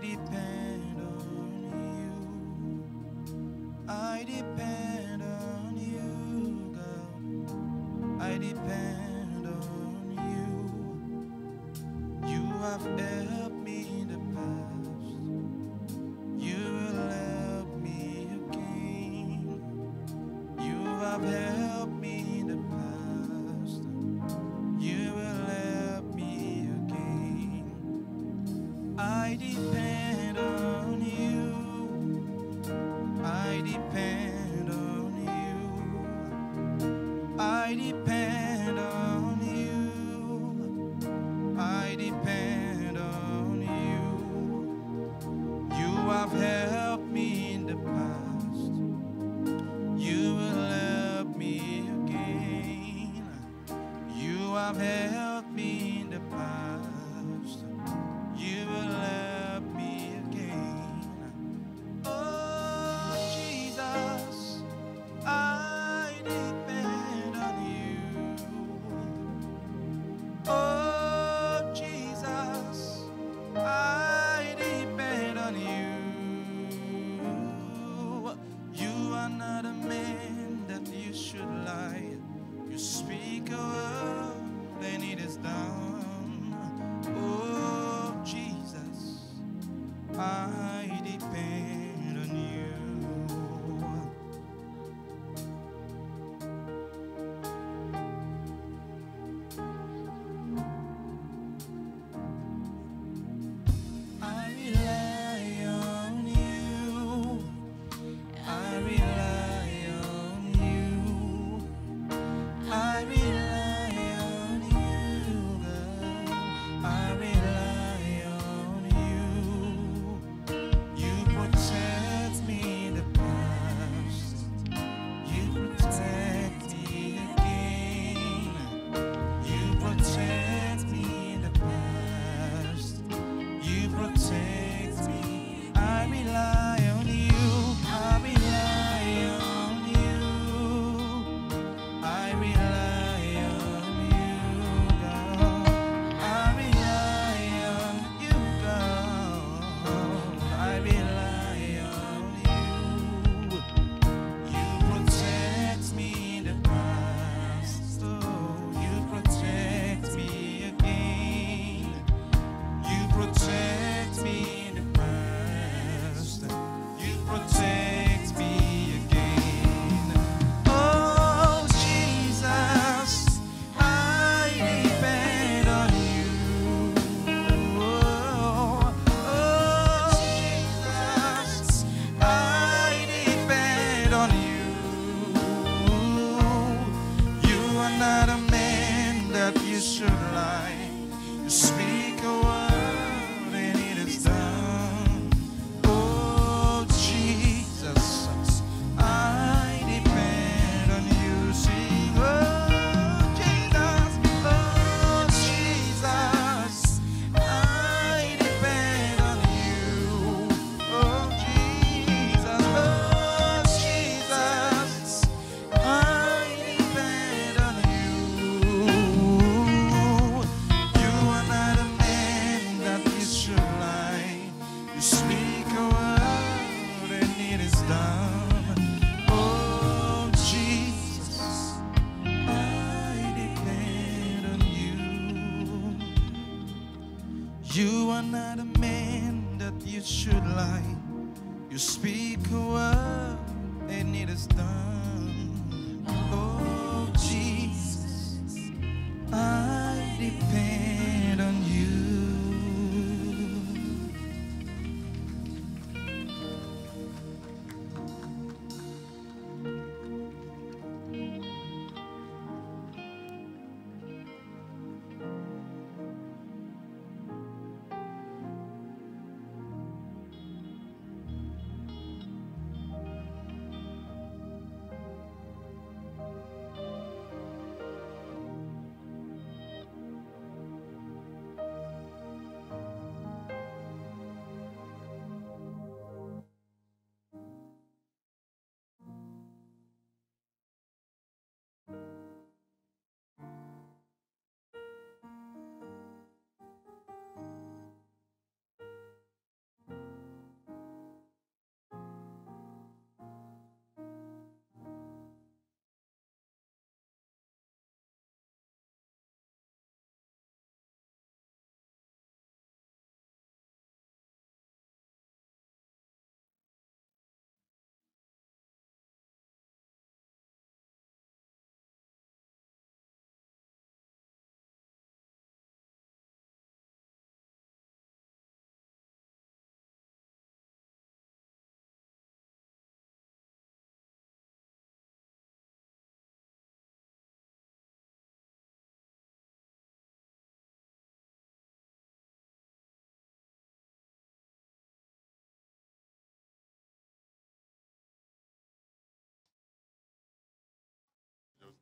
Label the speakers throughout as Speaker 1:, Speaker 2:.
Speaker 1: Depend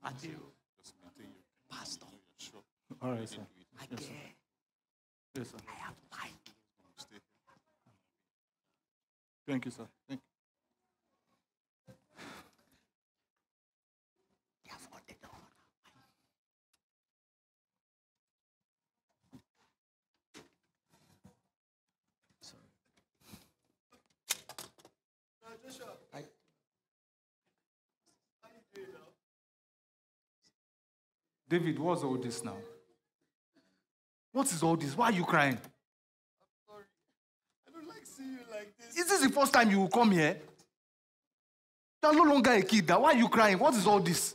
Speaker 2: Adio. Pastor.
Speaker 3: All right, sir.
Speaker 2: I get.
Speaker 3: Yes, sir.
Speaker 2: I have mic.
Speaker 3: Thank you, sir. Thank you.
Speaker 2: They have ordered the honor. Sorry. I,
Speaker 3: David, what's all this now? What is all this? Why are you crying? I'm sorry.
Speaker 4: I don't like seeing you like this.
Speaker 3: Is this the first time you will come here? You are no longer a kid. Now. Why are you crying? What is all this?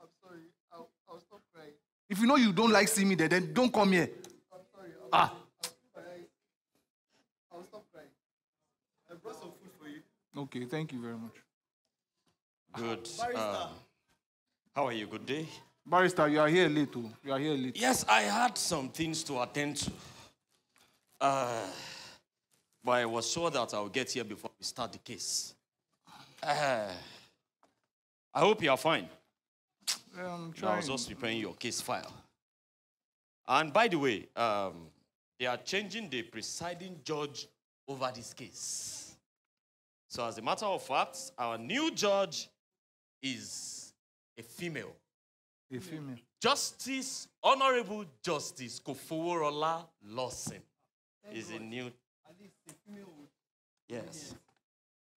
Speaker 4: I'm sorry. I'll, I'll stop crying.
Speaker 3: If you know you don't like seeing me there, then don't come here.
Speaker 4: I'm sorry. I'll,
Speaker 3: Ah,
Speaker 4: I'll, I'll stop crying. I brought some food for you.
Speaker 3: okay. Thank you very much.
Speaker 5: Good. Um, how are you? Good day.
Speaker 3: Barrister, you are here late. Too. You are here late.
Speaker 5: Yes, I had some things to attend to. Uh, but I was sure that I'll get here before we start the case. Uh, I hope you are fine.
Speaker 3: Um,
Speaker 5: No, I was
Speaker 3: trying.
Speaker 5: just preparing your case file. And by the way, um, they are changing the presiding judge over this case. So, as a matter of fact, our new judge is a female.
Speaker 3: A female.
Speaker 5: Justice, Honorable Justice Kofoworola Lawson is a new. Yes.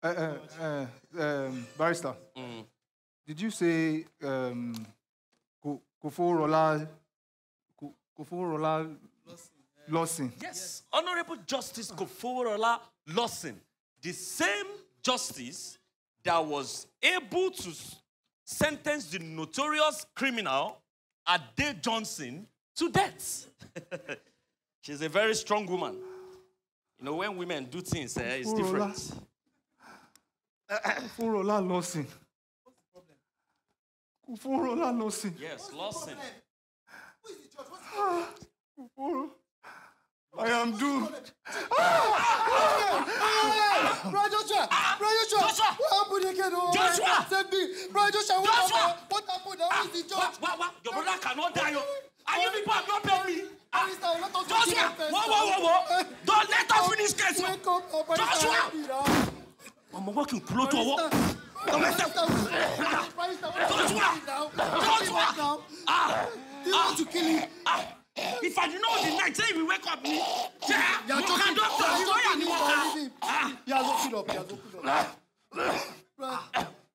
Speaker 3: Uh, uh, uh, um, barrister,
Speaker 5: Mm.
Speaker 3: did you say um, Ko- Koforola Lawson?
Speaker 5: Yes. Honorable Justice Kofoworola Lawson, the same justice that was able to s- sentence the notorious criminal Ade Johnson to death. She's a very strong woman. You know, when women do things, eh, it's different.
Speaker 3: Koforola Lawson. Koforola Lawson.
Speaker 5: Yes, Lawson.
Speaker 4: Who is the judge? What's the
Speaker 3: Koforo- I am doomed.
Speaker 4: Bro Joshua! Bro Joshua!
Speaker 5: Joshua!
Speaker 4: What happened again? Oh,
Speaker 5: Joshua!
Speaker 4: Save me! Bro Joshua, what
Speaker 5: Joshua!
Speaker 4: happened? What happened? Who is the judge?
Speaker 5: What, what, what? Your brother cannot die. oh. And you people have not paid me. Ah, Joshua! Whoa, whoa, whoa, whoa. Don't let us finish case. oh.
Speaker 4: Wake up, oh,
Speaker 5: Joshua!
Speaker 4: help me now.
Speaker 5: ọmọ wọn kì í kúló tó ọwọ́.
Speaker 4: Barrister, Barrister, Barrister, what are you
Speaker 5: Joshua! Joshua!
Speaker 4: Are?
Speaker 5: Ah,
Speaker 4: you want to kill him?
Speaker 5: ah. If i know the night say we wake up ni. ṣe
Speaker 4: You joking.
Speaker 5: doctor
Speaker 4: You are
Speaker 5: ka.
Speaker 4: leaving. He has opened up. He has opened up. Bro,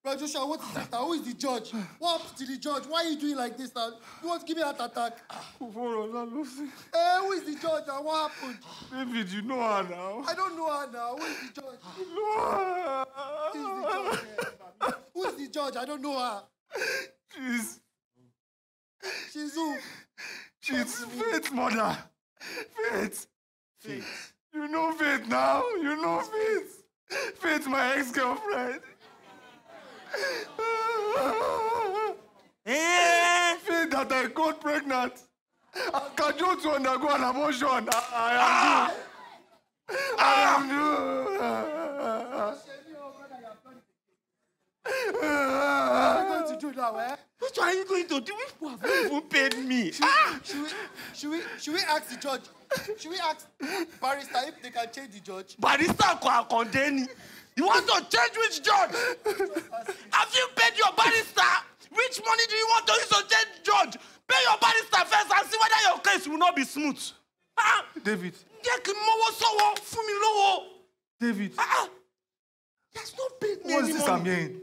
Speaker 4: bro, Joshua, what is it now? Who is the judge? What happened to the judge? Why are you doing like this now? You want to give me that attack?
Speaker 3: Koforola Lawson.
Speaker 4: Eh, who is the judge now? What happened?
Speaker 3: David, you know her now.
Speaker 4: I don't know her now. Who is the judge?
Speaker 3: You know
Speaker 4: Who is the judge? Who is the judge? I don't know her.
Speaker 3: She's,
Speaker 4: She's who?
Speaker 3: She's Faith, mother. Faith.
Speaker 5: Faith.
Speaker 3: You know Faith now. You know Faith. Faith, my ex-girlfriend.
Speaker 5: Eh,
Speaker 3: Faith that I got pregnant. I cajoled to undergo an abortion. I, I am due. I am due.
Speaker 4: What are you going to do now, eh?
Speaker 5: what are you going to do? People have not even paid me.
Speaker 4: Should,
Speaker 5: Ah,
Speaker 4: should, we, should, we, should we ask the judge? Should we ask barrister if they can change the judge?
Speaker 5: barrister kò àkàndé you want to change which judge? have you paid your barrister? which money do you want to use to change judge? pay your barrister first and see whether your case will not be smooth. Ah,
Speaker 3: David,
Speaker 5: jẹ́ kí n mọ́wọ́ sọ́wọ́ fún mi lówó.
Speaker 3: David,
Speaker 5: Ah, he has not paid me
Speaker 3: what's
Speaker 5: any
Speaker 3: this I'm
Speaker 5: money.
Speaker 3: hearing?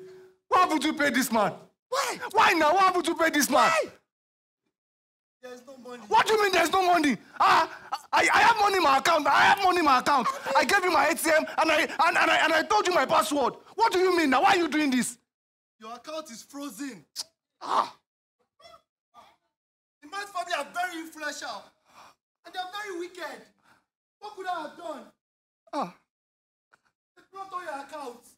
Speaker 3: Why haven't you paid this man?
Speaker 5: Why?
Speaker 3: Why now? Why haven't you paid this man?
Speaker 4: There's no money.
Speaker 3: What do you mean there's no money? Ah, I, I have money in my account. I have money in my account. I gave you my ATM and I and, and I and I told you my password. What do you mean now? Why are you doing this?
Speaker 4: Your account is frozen.
Speaker 3: Ah,
Speaker 4: The man's family are very influential. And they're very wicked. What could I have done?
Speaker 3: ah.
Speaker 4: They blocked all your accounts.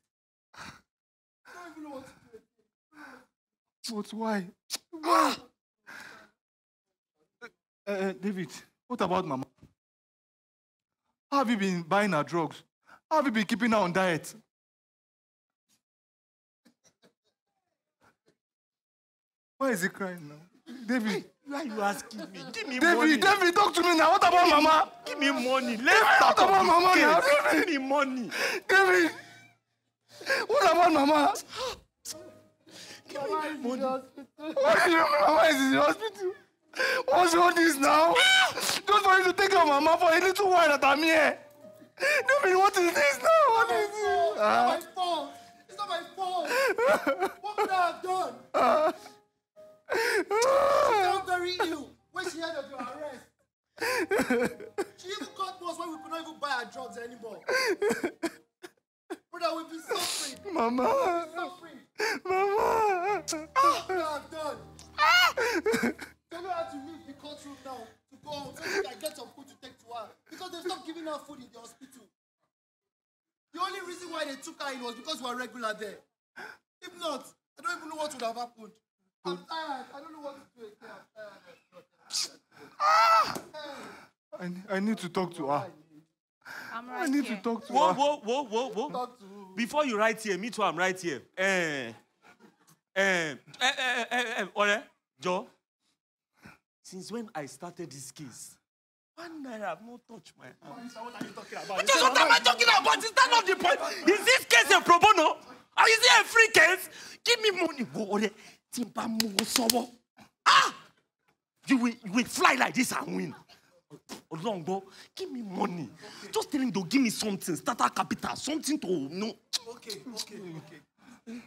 Speaker 3: But why? Why? Uh, uh, David, what about Mama? How have you been buying her drugs? How have you been keeping her on diet? Why is he crying now? David,
Speaker 5: Why are you asking me? Give me
Speaker 3: David,
Speaker 5: money.
Speaker 3: David, talk to me now. What about Mama?
Speaker 5: Give me money. Let's
Speaker 3: What
Speaker 5: start
Speaker 3: about Mama now?
Speaker 5: case. Give me money.
Speaker 3: David, what about Mama?
Speaker 4: Mama is in the hospital.
Speaker 3: Mean Mama is in the hospital? What's all this now? For you to take your Mama for a little while that I'm here. David, what is this now? What is
Speaker 4: It's
Speaker 3: this?
Speaker 4: not
Speaker 3: Ah.
Speaker 4: my fault. It's not my fault. What could I have done? She felt very ill when she heard of your arrest. She even got worse when we could not even buy her drugs anymore. Brother, we've been suffering.
Speaker 3: Mama,
Speaker 4: Suffering.
Speaker 3: Mama.
Speaker 4: What could I have done? Tell her to leave the courtroom now to go home so she can get some food to take to her. Because they stopped giving her food in the hospital. The only reason why they took her in was because we were regular there. If not, I don't even know what would have happened. I'm tired. I don't know what to do again. I'm tired.
Speaker 3: I, ne- I need to talk to her.
Speaker 6: I'm
Speaker 3: I
Speaker 6: right
Speaker 3: need
Speaker 6: here.
Speaker 3: to talk to
Speaker 5: Whoa,
Speaker 3: her.
Speaker 5: whoa, whoa, whoa, whoa.
Speaker 4: To
Speaker 5: Before you write here, me too, I'm right here. Eh, eh, eh, eh, eh, eh, Ore, Joe. Since when I started this case, one naira have not touched my hand.
Speaker 4: What are you talking about?
Speaker 5: Just what am I talking about? Is that not the point? Is this case a pro bono? Or is it a free case? Give me money. Go, Ore. Timba mo sowo. Ah! You will, you will fly like this and win. Olongbo, give me money. Just tell him to give me something, starter capital, something to you know.
Speaker 4: Okay, okay, okay.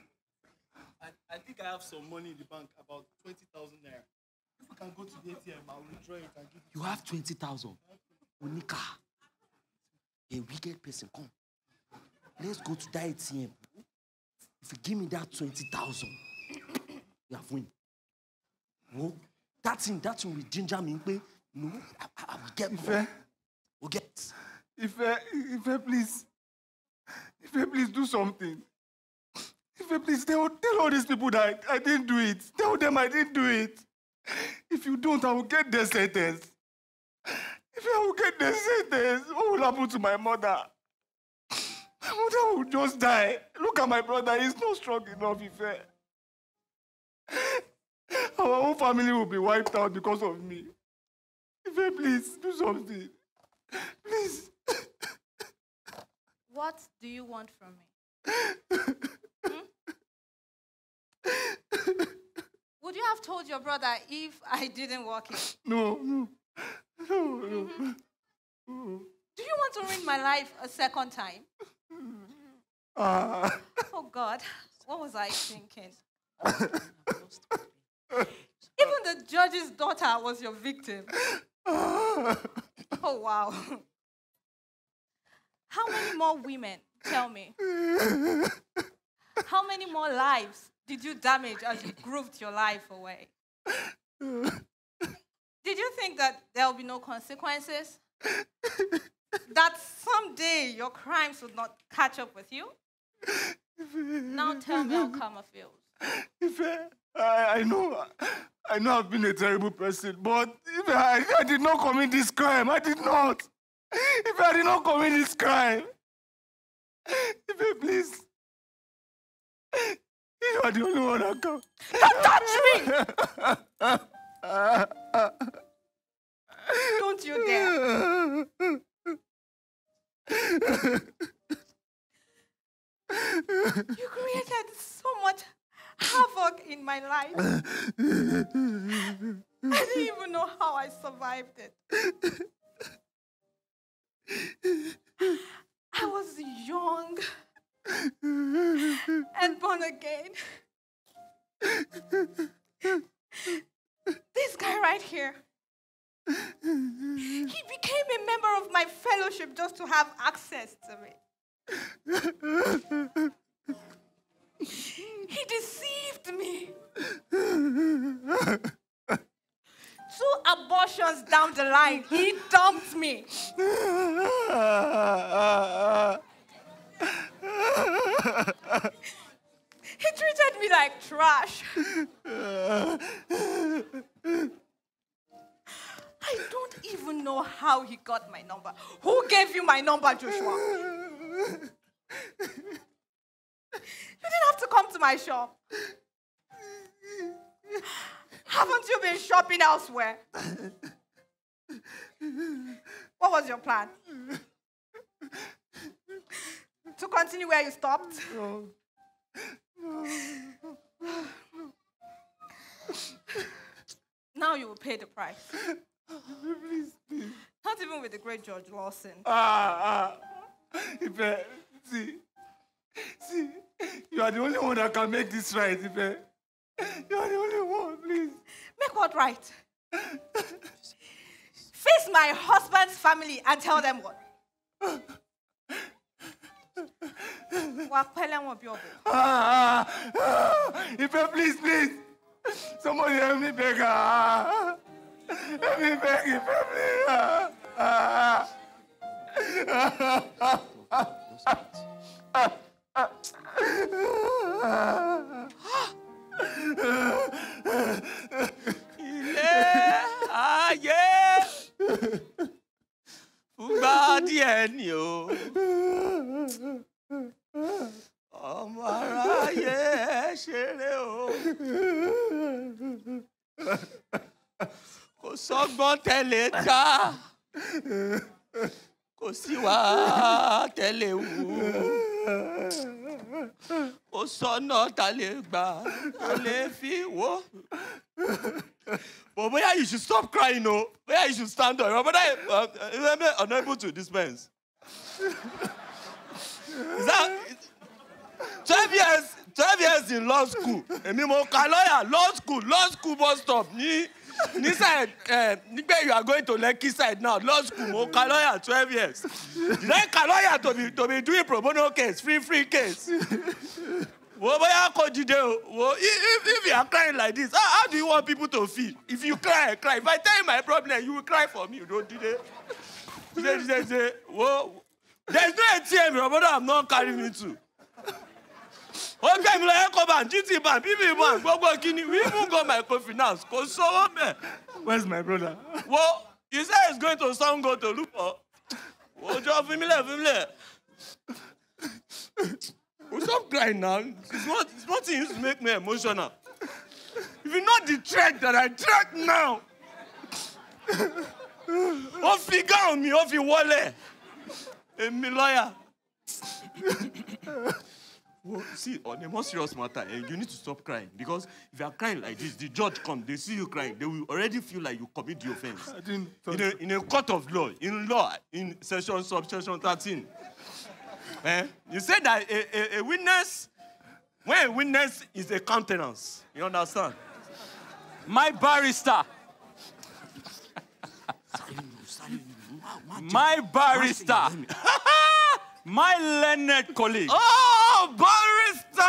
Speaker 4: I, I think I have some money in the bank, about 20,000 naira. If we can go to the ATM, I'll withdraw it and give
Speaker 5: You have 20,000. Onika. A wicked person, come. Let's go to that ATM. If you give me that 20,000, you have win. Oh, that thing, that thing will ginger me. No, I, I, I will get more.
Speaker 3: Ife,
Speaker 5: We'll get.
Speaker 3: Ife, Ife, please. Ife, please do something. Ife, please tell, tell all these people that I, I didn't do it. Tell them I didn't do it. If you don't, I will get the sentence. If I will get the sentence, what will happen to my mother? My mother will just die. Look at my brother, he's not strong enough, Ife. Our whole family will be wiped out because of me. Ife, please, do something. Please.
Speaker 6: What do you want from me? Hmm? Would you have told your brother if I didn't work it?
Speaker 3: No, no. No, no.
Speaker 6: Do you want to ruin my life a second time?
Speaker 3: Ah.
Speaker 6: Oh God, what was I thinking? Even the judge's daughter was your victim. Oh wow. How many more women, tell me? How many more lives did you damage as you grooved your life away? Did you think that there will be no consequences? that someday your crimes would not catch up with you? Now tell me how karma feels.
Speaker 3: I, I know, I know I've been a terrible person, but Ife, I, I did not commit this crime. I did not. If I did not commit this crime, Ife, please. You are the only one that can.
Speaker 6: Don't Touch me! Don't you dare. You created so much havoc in my life. I didn't even know how I survived it. I was young and born again. This guy right here. He became a member of my fellowship just to have access to me. He deceived me. Two abortions down the line, he dumped me. He treated me like trash. I don't even know how he got my number. Who gave you my number, Joshua? You didn't have to come to my shop.
Speaker 7: Haven't you been shopping elsewhere? What was your plan? to continue where you stopped? No. No. Now you will pay the price.
Speaker 3: Please, please.
Speaker 7: Not even with the great George Lawson.
Speaker 3: Ah, ah. See, see, you are the only one that can make this right, Ife. You are the only one, please.
Speaker 7: Make what right? Face my husband's family and tell them what? Wapele won't be able.
Speaker 3: Ah, ah, ah. Ife, please, please. Somebody help me beg her. Ah. Help me beg Ife, please. Ah, ah.
Speaker 5: Ilé ayé. Fúngbà díẹ̀ ni o. Ọmọ aráyé ẹ ṣeré o. Kò sọ́gbọ́n tẹ́lẹ̀ dá kò sí wá tẹ́lẹ̀ wù kò sọ́nà tá lè gbà tá lè fi wò. But whether you should stop crying, no. Whether you should stand up. But I, uh, uh, unable to dispense. Is that 12 years? 12 years in law school. Èmi mo ka lawyer, law school, law school bus stop ní ní side uh, nígbà you are going to Lekki side now, law school mo ka lawyer 12 years. I ka lawyer to be to be doing pro bono case, free free case? wo bóyá kò dìde o wo if if you are crying like this how how do you want people to feel if you cry cry if I tell you my problem you will cry for me you don dìde dìde dìde wo there is no ATM your brother have not carry me to gbé mi lọ ecobank gt bank bb bank gbogbo kini we even go microfinance kò sówó mẹ
Speaker 3: Where's my brother?
Speaker 5: wo you say he is going to sango to look for fún mi lẹ. Oh, stop crying now. It's not, it's nothing used to make me emotional. If you know the threat that I threat now, ó fi gáwọn mi, ó fi wọlé. Èmi lawyer. Well, see, on a more serious matter, eh, you need to stop crying because if you are crying like this, the judge come, they see you crying, they will already feel like you commit the offense.
Speaker 3: I didn't.
Speaker 5: In a, in a court of law, in law, in section subsection 13, eh, you say that a, a, a witness, when a witness is a countenance, you understand?
Speaker 2: My barrister. My barrister. My learned colleague.
Speaker 5: Oh, barrister!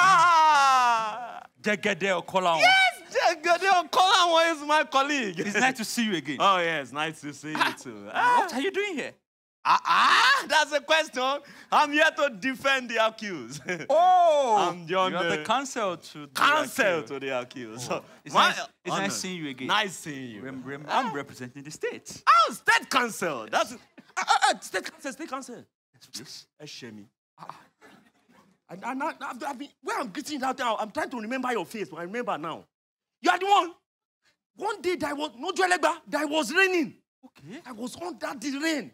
Speaker 2: Jegede.
Speaker 5: Yes, Okolawon is my colleague.
Speaker 2: It's nice to see you again.
Speaker 5: Oh, yes, nice to see you too. Ah,
Speaker 2: What are you doing here?
Speaker 5: ah, ah, that's a question. I'm here to defend the accused.
Speaker 2: Oh,
Speaker 5: I'm John,
Speaker 2: you are the
Speaker 5: uh,
Speaker 2: counsel to the
Speaker 5: Counsel
Speaker 2: accused.
Speaker 5: to the accused. So,
Speaker 2: It's
Speaker 5: my
Speaker 2: nice- it's
Speaker 5: honor.
Speaker 2: nice seeing you again.
Speaker 5: Nice seeing you.
Speaker 2: Rem- rem- I'm representing the state.
Speaker 5: Oh, state counsel. That's uh, uh, state counsel. State counsel. Eshemi. And, and I, I've, I've been, where I'm getting that out, I'm trying to remember your face, but I remember now. You are the one. One day there was no Joelegba, there was raining.
Speaker 2: Okay.
Speaker 5: I was under the rain.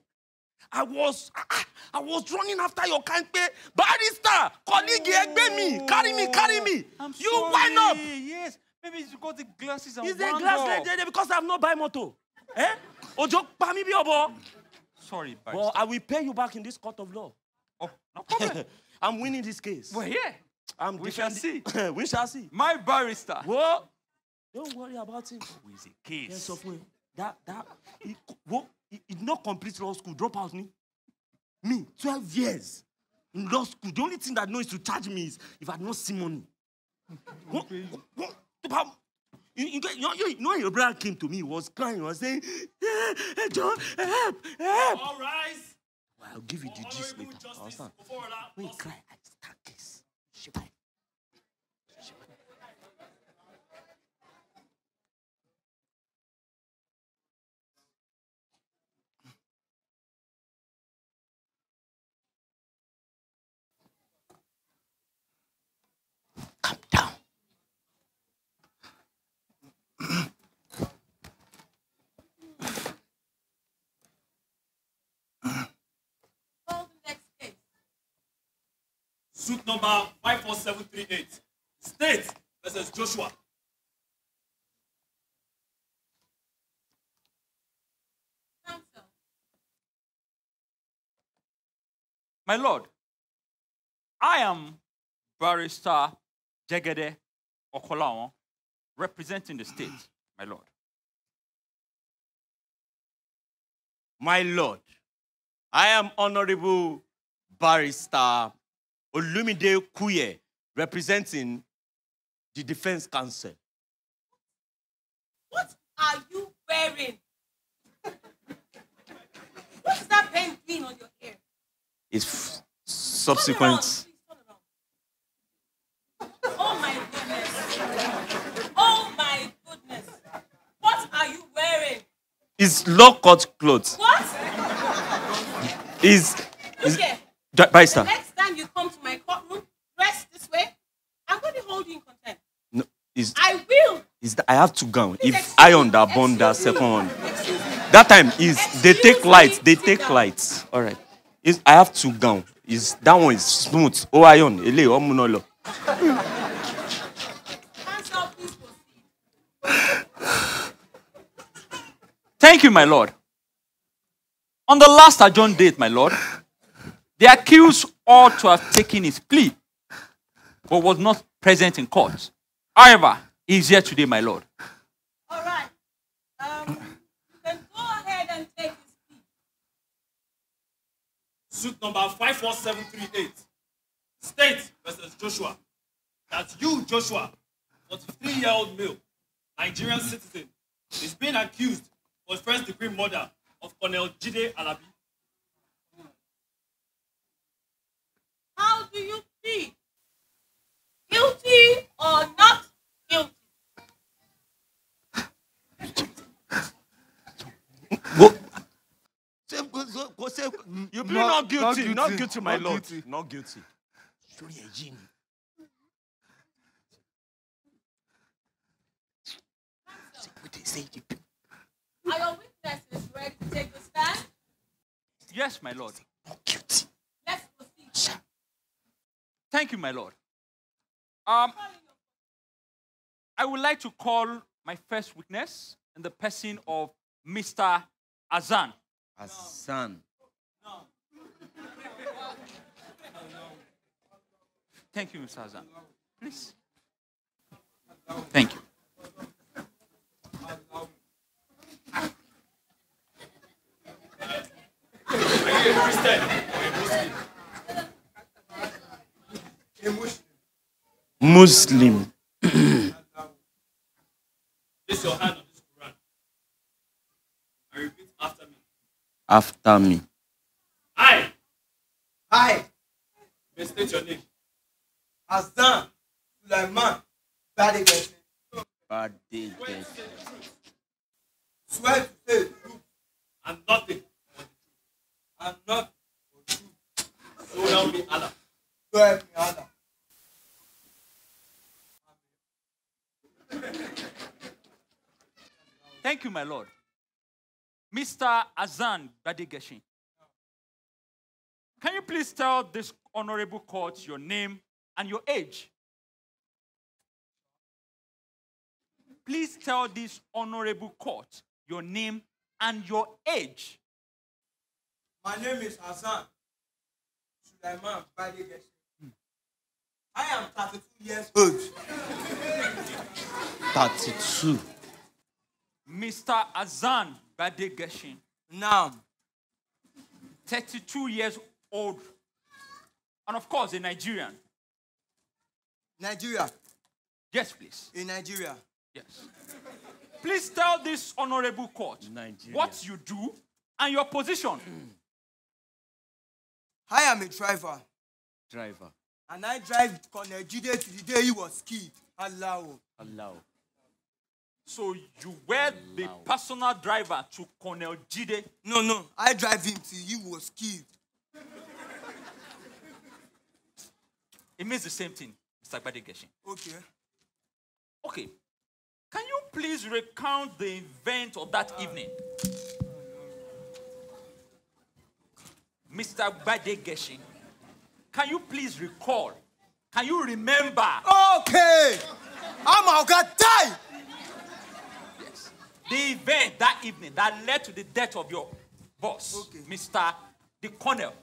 Speaker 5: I was ah, ah, I was running after your canpe. Barrister, colleague, egbe me, carry me, carry me.
Speaker 2: I'm
Speaker 5: you
Speaker 2: sorry.
Speaker 5: wind up.
Speaker 2: Yes. Maybe you got the glasses and
Speaker 5: Is
Speaker 2: wound
Speaker 5: glass that because I've not buy motor. Eh? Ojo pa mi bi obo.
Speaker 2: Sorry,
Speaker 5: But
Speaker 2: barrister.
Speaker 5: I will pay you back in this court of law.
Speaker 2: oh, no problem.
Speaker 5: I'm winning this case.
Speaker 2: We're here.
Speaker 5: I'm
Speaker 2: we shall
Speaker 5: defending- we shall see.
Speaker 2: My barrister.
Speaker 5: Whoa. Don't worry about him.
Speaker 2: Who is a case?
Speaker 5: Yes, of me. That that he, he not complete law school, drop out me. Me, 12 years in law school. The only thing that knows to charge me is if I don't see money. What- what- what- You, you, you, know- you know when your brother came to me, he was crying, he was saying, hey, hey, John, help, help.
Speaker 8: All rise.
Speaker 5: Well, I'll give you the gist later. Understand? When
Speaker 8: Bose.
Speaker 5: cry, I start kiss. Shibai. Calm down. Suit number 54738. State versus Joshua.
Speaker 2: My Lord, I am Barrister Jegede Okolawon, representing the state, my Lord.
Speaker 5: My Lord, I am Honorable Barrister Olumide Kuye, representing the Defense Counsel.
Speaker 8: What are you wearing? what is that pen doing on your hair?
Speaker 5: It's subsequent.
Speaker 8: around. Oh my goodness. Oh my goodness. What are you wearing?
Speaker 5: It's low cut clothes.
Speaker 8: What?
Speaker 5: Is
Speaker 8: here.
Speaker 5: Barrister.
Speaker 8: Time you come to my courtroom, dress this way, I'm going to hold you in contempt.
Speaker 5: No, is
Speaker 8: I will.
Speaker 5: is that I have two gown.
Speaker 8: Please
Speaker 5: If I on that bond that second one. That time is they
Speaker 8: Excuse
Speaker 5: take lights. They take
Speaker 8: down.
Speaker 5: lights. All right. Is I have two gown. Is that one is smooth. Oh iron. Ele omunolo.
Speaker 8: Answer, please proceed.
Speaker 2: Thank you, my Lord. On the last adjourned date, my Lord, the accused ought to have taken his plea, but was not present in court. However, he is here today, my Lord.
Speaker 8: All right. Um, you can go ahead and take this plea.
Speaker 5: Suit number 54738. State versus Joshua. That you, Joshua, 43 year old male, Nigerian citizen, is being accused of first degree murder of Colonel Jide Alabi.
Speaker 8: Do you plead? Guilty or not guilty?
Speaker 5: Go. Say, go, go, go say, you plead
Speaker 3: Not-
Speaker 5: not guilty,
Speaker 3: not
Speaker 5: not
Speaker 3: guilty,
Speaker 5: guilty, my
Speaker 3: not
Speaker 5: lord.
Speaker 3: guilty.
Speaker 5: Not guilty. Say, what they say, you
Speaker 8: Are your witnesses ready to take the stand?
Speaker 2: Yes, my Lord.
Speaker 5: not guilty.
Speaker 8: Let's proceed.
Speaker 2: Thank you, my Lord. Um, I would like to call my first witness in the person of Mr. Azan.
Speaker 5: Hassan.
Speaker 2: Thank you, Mr. Azan. Please. Thank you.
Speaker 5: Muslim.
Speaker 9: Place your hand on this Quran. And repeat after me.
Speaker 5: After me.
Speaker 9: I
Speaker 4: Hi,
Speaker 9: may state your name.
Speaker 4: Hassan Sulaiman Badegesi.
Speaker 5: Badege.
Speaker 4: Swear to say the truth
Speaker 9: And nothing
Speaker 4: and not for truth.
Speaker 9: so help me Allah.
Speaker 4: So help me Allah.
Speaker 2: Thank you, my Lord. Mr. Azan Badigeshin. Can you please tell this honorable court your name and your age? Please tell this honorable court your name and your age.
Speaker 4: My name is Hassan Sulaiman Badegesi. Hmm. I am 32 years old.
Speaker 5: 32.
Speaker 2: Mr. Azan Badegeshin,
Speaker 4: Now,
Speaker 2: 32 years old, and of course, a Nigerian.
Speaker 4: Nigeria.
Speaker 2: Yes, please.
Speaker 4: In Nigeria.
Speaker 2: Yes. Please tell this honorable court
Speaker 5: Nigeria.
Speaker 2: what you do and your position.
Speaker 4: I am a driver.
Speaker 5: Driver.
Speaker 4: And I drive Colonel Jide to the day he was killed. Allah.
Speaker 5: Allow.
Speaker 2: So you were the personal driver to Colonel Jide.
Speaker 4: No, no. I drive him till he was killed.
Speaker 2: It means the same thing, Mr. Badegeshin.
Speaker 4: Okay.
Speaker 2: Okay. Can you please recount the event of that evening? Mr. Badegeshin. can you please recall? Can you remember
Speaker 10: Okay. I'm Oga die.
Speaker 2: The event that evening that led to the death of your boss,
Speaker 10: Okay.
Speaker 2: Mr. The Colonel?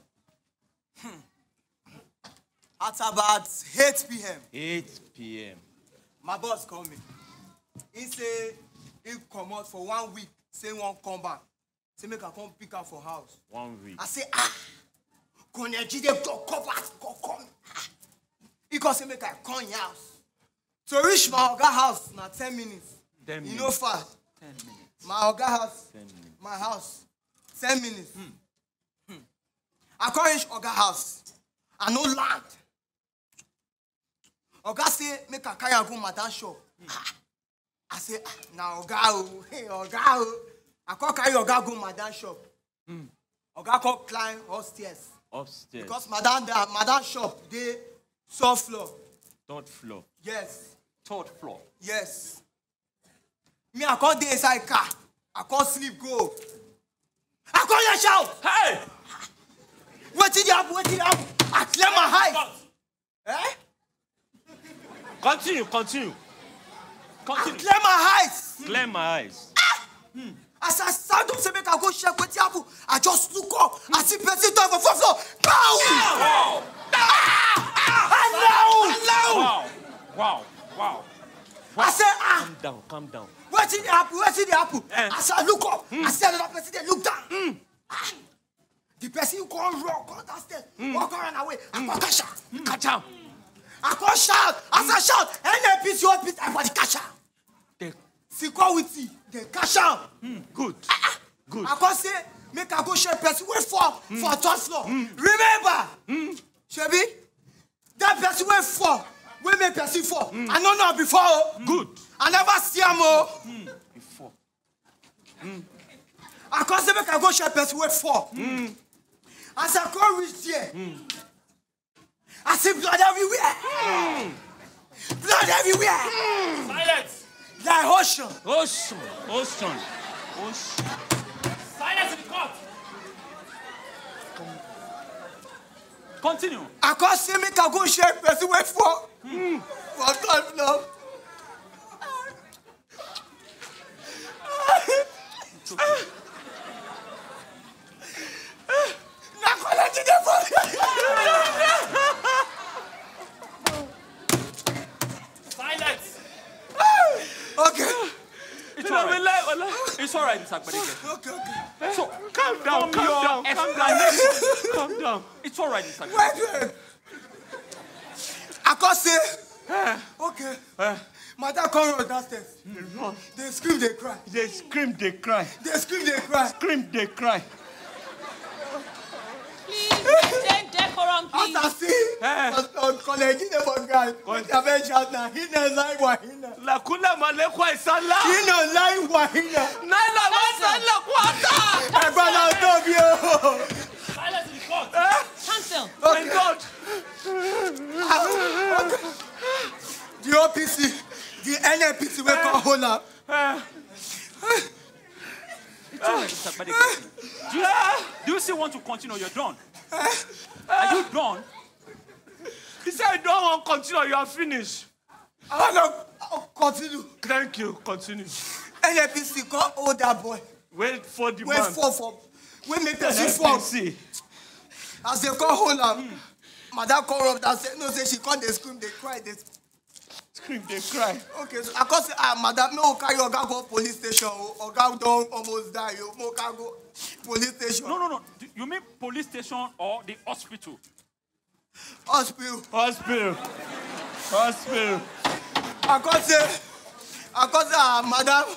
Speaker 10: At about 8 p.m.,
Speaker 5: 8 p.m.
Speaker 10: my boss call me. He say he come out for one week, say won't come back. Say make I come pick up for house.
Speaker 5: One week.
Speaker 10: I say, ah, Konya Jide go cover, go come. He come say make I come house. To reach my Oga house na 10 minutes.
Speaker 2: 10
Speaker 10: You
Speaker 2: minutes.
Speaker 10: know far.
Speaker 2: 10 minutes.
Speaker 10: My Oga house,
Speaker 5: 10 minutes.
Speaker 10: my house, 10 minutes. Hmm. I come reach Oga house. I no land. Oga say make I carry am go madam shop. Ah. I say, ah, na Oga o, hey Oga o. I come carry Oga go madam shop. Oga come climb upstairs.
Speaker 5: Upstairs.
Speaker 10: Because madam da madam shop dey soft floor.
Speaker 5: Third floor.
Speaker 10: Yes,
Speaker 2: Third floor.
Speaker 10: yes. Me I come dey inside car. I come sleep go. I come hear shout.
Speaker 2: Hey!
Speaker 10: Wetin dey happen? Wetin dey happen? I clear my eyes. Eh?
Speaker 5: Continue, continue.
Speaker 10: I
Speaker 2: Continue.
Speaker 10: clear my eyes.
Speaker 5: Clear my eyes.
Speaker 10: As I stand up say make I go check wetin happen, I just look up. I see person die for fourth floor. Pow!
Speaker 2: Wow!
Speaker 10: Allahu!
Speaker 2: Wow! Wow! Wow!
Speaker 10: I say ah.
Speaker 5: Calm down, calm down.
Speaker 10: Where see the apple? Where see
Speaker 5: the
Speaker 10: apple? Eh. I said, look up. Mm. I hmm. said, another person there, look down. Mm. The person who called wrong, called downstairs, mm. walk around away. Mm. I call shout. Mm.
Speaker 5: Catch him.
Speaker 10: I call shout. Mm. I said, shout. NAPC, OPC, everybody catch out.
Speaker 5: The
Speaker 10: security, they catch out. Mm.
Speaker 5: Good. Ah, ah. Good.
Speaker 10: I call say, make a go share person. Wait for, mm. for third floor. Mm. Remember, mm. Shebi, that person wait for wey make person fall i no know am before o
Speaker 5: Good.
Speaker 10: i never see am o.
Speaker 5: Before.
Speaker 10: I come say make I go share person wey fall. As I come reach there, I see blood everywhere. Blood everywhere.
Speaker 8: Silence!
Speaker 10: Like ocean.
Speaker 5: Ocean. Ocean. Ocean.
Speaker 2: Continue.
Speaker 10: Akọ́sí mi kàgún ṣe pẹ̀sí wẹ̀ fọ́. Hmm. For God love. Nakọ̀lá jíjẹ fún mi.
Speaker 8: Silence.
Speaker 10: Okay.
Speaker 2: It's all right. It's all right, Mr. Akpadike.
Speaker 10: Okay, okay.
Speaker 2: So,
Speaker 5: Calm down, calm down, calm
Speaker 2: explanation,
Speaker 5: Calm down.
Speaker 2: it's all right, Mr.
Speaker 10: Wait. I come say, okay. Madam come run downstairs. They scream, they cry.
Speaker 5: They scream, they cry.
Speaker 10: They scream, they cry.
Speaker 5: Scream, they cry.
Speaker 10: something. Assassin. Kọ̀lẹ́jì ni mo ga ẹ̀. Kọ̀lẹ́jì abẹ́ ṣáná. Hinna láì wà hinna. Làkúlẹ̀
Speaker 5: mọ̀lẹ́kọ̀ ìsálà. Hinna
Speaker 10: láì wà hinna. Náírà
Speaker 5: wọ́n sẹ́lẹ̀ kwata.
Speaker 10: Ẹ̀gbọ́n náà tóbi o.
Speaker 8: Silence in court. Eh? Cancel. Okay.
Speaker 5: My God.
Speaker 10: The OPC, the NNPC wey eh. come hold am.
Speaker 2: Eh. Do you, do you still want to continue? You're done. Are you done?
Speaker 5: He said, I don't want to continue. You are finished.
Speaker 10: I wan continue.
Speaker 5: Thank you. Continue.
Speaker 10: Come hold that boy.
Speaker 5: Wait for the
Speaker 10: Wey
Speaker 5: man.
Speaker 10: for, wey make person fall.
Speaker 5: NPC.
Speaker 10: As they come hold am, madam come rub down say no say she come dey scream dey cry dey.
Speaker 5: Scream, they cry.
Speaker 10: Okay, so I say ah madam we carry oga go police station o oga don almost die o make we carry go police station.
Speaker 2: No, no, no. You mean police station or the hospital?
Speaker 10: hospital.
Speaker 5: Hospital. Hospital.
Speaker 10: I say I say ah madam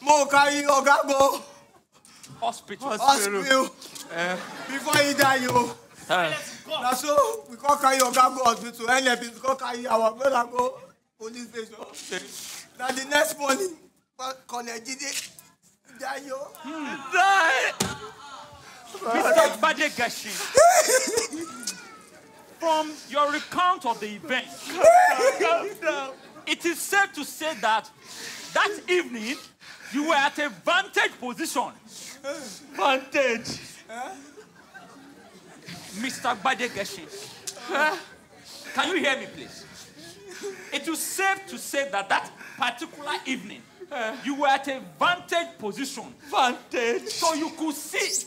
Speaker 10: make we carry oga go
Speaker 2: Hospital.
Speaker 10: hospital before he die o. Na so we come carry oga go hospital NNPC come carry our brother go police station. Na the next morning Colonel Jide die o.
Speaker 5: Die.
Speaker 2: Mr. Gbadege. From your recount of the event, it is safe to say that that evening you were at a vantage position.
Speaker 5: Vantage.
Speaker 2: Mr. Gbadege. Can you hear me, please? It is safe to say that that particular evening, you were at a vantage position.
Speaker 5: Vantage.
Speaker 2: So you could see.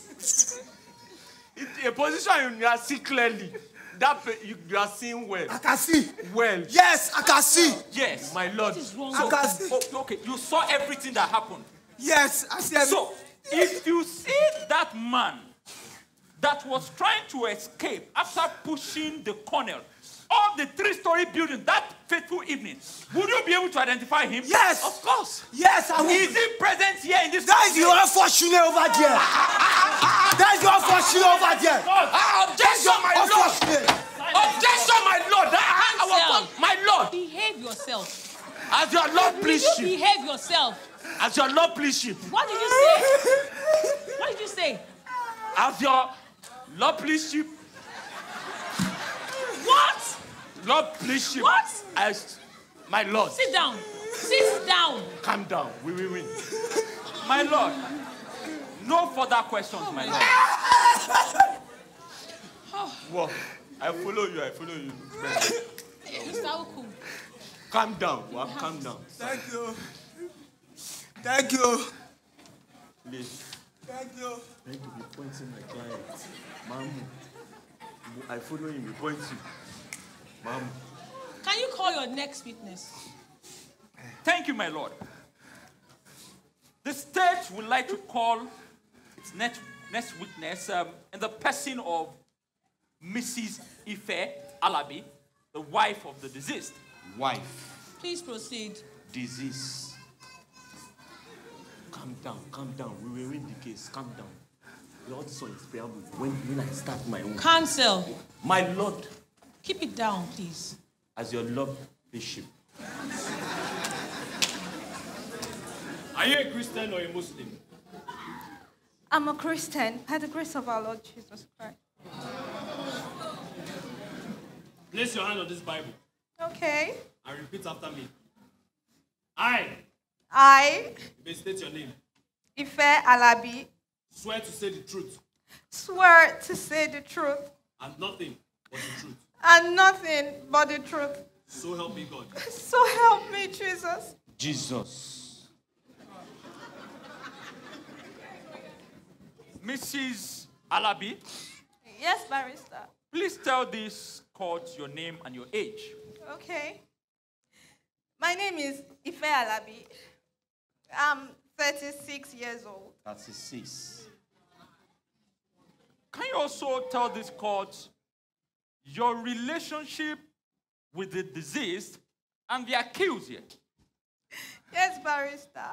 Speaker 5: A position you are see clearly. That you, you are seeing well.
Speaker 10: I can see.
Speaker 5: Well.
Speaker 10: Yes, I can see.
Speaker 2: Yes.
Speaker 5: My lord.
Speaker 8: What is wrong
Speaker 10: I can see.
Speaker 2: Oh, okay, you saw everything that happened.
Speaker 10: Yes, I see. every-
Speaker 2: So, if you see that man that was trying to escape after pushing the corner of the three-story building that fateful evening, would you be able to identify him?
Speaker 10: Yes.
Speaker 2: Of course.
Speaker 10: Yes, I will.
Speaker 2: Is he present here in this?
Speaker 10: That is the unfortunate over there. That is the unfortunate over there.
Speaker 5: Objection, my lord. Objection, my lord. Our
Speaker 8: Yourself.
Speaker 5: God, my lord.
Speaker 8: Behave yourself.
Speaker 5: As your lord
Speaker 8: Will
Speaker 5: please
Speaker 8: you behave yourself?
Speaker 5: As your lord please ship.
Speaker 8: What did you say? What did you say?
Speaker 5: As your lord please ship.
Speaker 8: What?
Speaker 5: Lord please ship.
Speaker 8: What?
Speaker 5: As my lord.
Speaker 8: Sit down. Sit down.
Speaker 5: Calm down. We will win.
Speaker 2: My lord, no further questions, my lord.
Speaker 5: What? I follow you. I follow you.
Speaker 8: Mr. Uku.
Speaker 5: Calm down. Well, calm down.
Speaker 10: Thank you. Thank you.
Speaker 5: Please.
Speaker 10: Thank you.
Speaker 5: Thank you. Be pointing my client. Mamu. I follow him. Be pointing. Mamu.
Speaker 8: Can you call your next witness?
Speaker 2: Thank you, my lord. The state would like to call its next, next witness um, in the person of Mrs. Ife Alabi, the wife of the deceased.
Speaker 5: Wife.
Speaker 8: Please proceed.
Speaker 5: Disease. Calm down. Calm down. We will win the case. Calm down. All this one preamble. When, when I start my own.
Speaker 8: Cancel.
Speaker 5: My lord.
Speaker 8: Keep it down, please.
Speaker 5: As your lord bishop.
Speaker 9: Are you a Christian or a Muslim?
Speaker 6: I'm a Christian by the grace of our Lord Jesus Christ.
Speaker 9: Place your hand on this Bible
Speaker 6: Okay.
Speaker 9: and repeat after me. I,
Speaker 6: I,
Speaker 9: you may state your name,
Speaker 6: Ife Alabi,
Speaker 9: swear to say the truth
Speaker 6: swear to say the truth
Speaker 9: and nothing but the truth.
Speaker 6: And nothing but the truth.
Speaker 9: So help me God.
Speaker 6: So help me, Jesus.
Speaker 5: Jesus.
Speaker 2: Mrs. Alabi,
Speaker 6: Yes, barrister.
Speaker 2: please tell this court your name and your age.
Speaker 6: Okay. My name is Ife Alabi. I'm 36 years old.
Speaker 5: 36.
Speaker 2: Can you also tell this court your relationship with the deceased and the accused?
Speaker 6: Yes, barrister.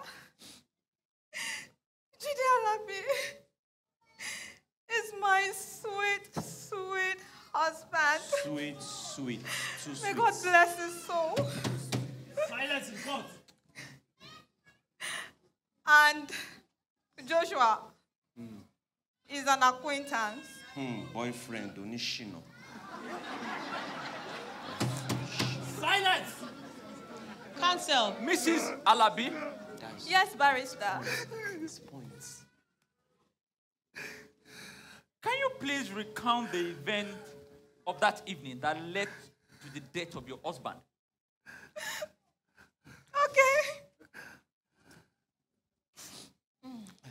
Speaker 6: Jide Alabi is my sweet, sweet husband.
Speaker 5: Sweet, sweet. Too
Speaker 6: May. God bless his soul.
Speaker 9: Silence in court.
Speaker 6: And Joshua is an acquaintance.
Speaker 5: Hmm, boyfriend, Onishino.
Speaker 9: Silence.
Speaker 8: Counsel.
Speaker 2: Mrs. Alabi,
Speaker 6: Yes, barrister.
Speaker 5: These points.
Speaker 2: can you please recount the event of that evening that led to the death of your husband?
Speaker 6: Okay.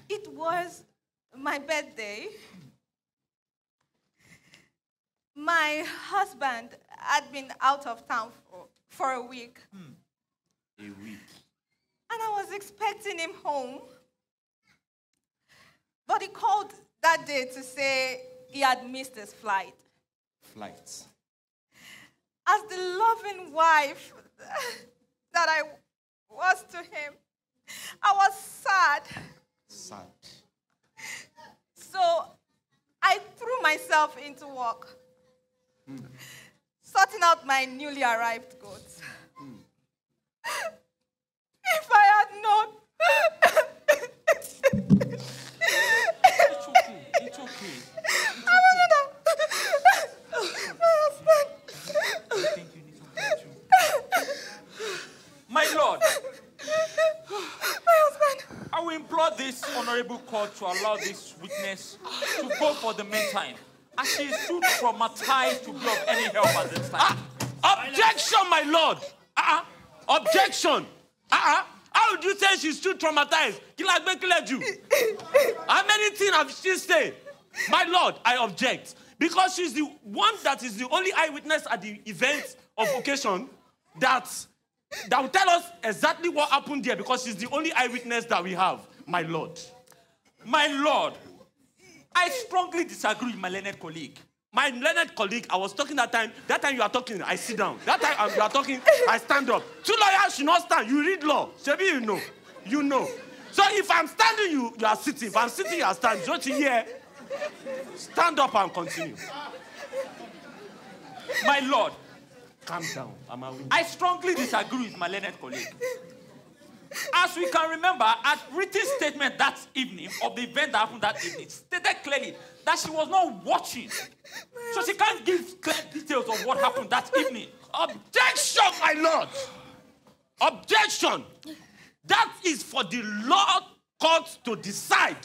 Speaker 6: It was my birthday. My husband had been out of town for, for a week, hmm.
Speaker 5: A week.
Speaker 6: and I was expecting him home. But he called that day to say he had missed his flight.
Speaker 5: Flight.
Speaker 6: As the loving wife that I was to him, I was sad.
Speaker 5: Sad.
Speaker 6: So I threw myself into work, Mm. sorting out my newly arrived goods. If I had known,
Speaker 2: It's okay. It's okay.
Speaker 6: I wouldn't have. My husband.
Speaker 2: I think you need something too. My lord,
Speaker 6: My husband.
Speaker 2: I will implore this honorable court to allow this witness to go for the meantime She is too traumatized to be of any help at this time.
Speaker 5: Ah, objection, my lord. Uh-uh. Objection. Uh-uh. How would you say she's too traumatized? Kileju. How many things have she said? My lord, I object. Because she's the one that is the only eyewitness at the event of occasion that, that will tell us exactly what happened there because she's the only eyewitness that we have, my lord.
Speaker 2: My lord, I strongly disagree with my learned colleague.
Speaker 5: My learned colleague, I was talking that time. That time you are talking, I sit down. That time um, you are talking, I stand up. Two lawyers should not stand. You read law. Maybe you know. You know. So if I'm standing, you, you are sitting. If I'm sitting, you are standing. Don't you hear? Stand up and continue.
Speaker 2: My lord,
Speaker 5: Calm down. I'm.
Speaker 2: I strongly disagree with my learned colleague. As we can remember, a written statement that evening of the event that happened that evening stated clearly that she was not watching. So she can't give clear details of what happened that evening.
Speaker 5: Objection, my lord. Objection. That is for the Lord court to decide.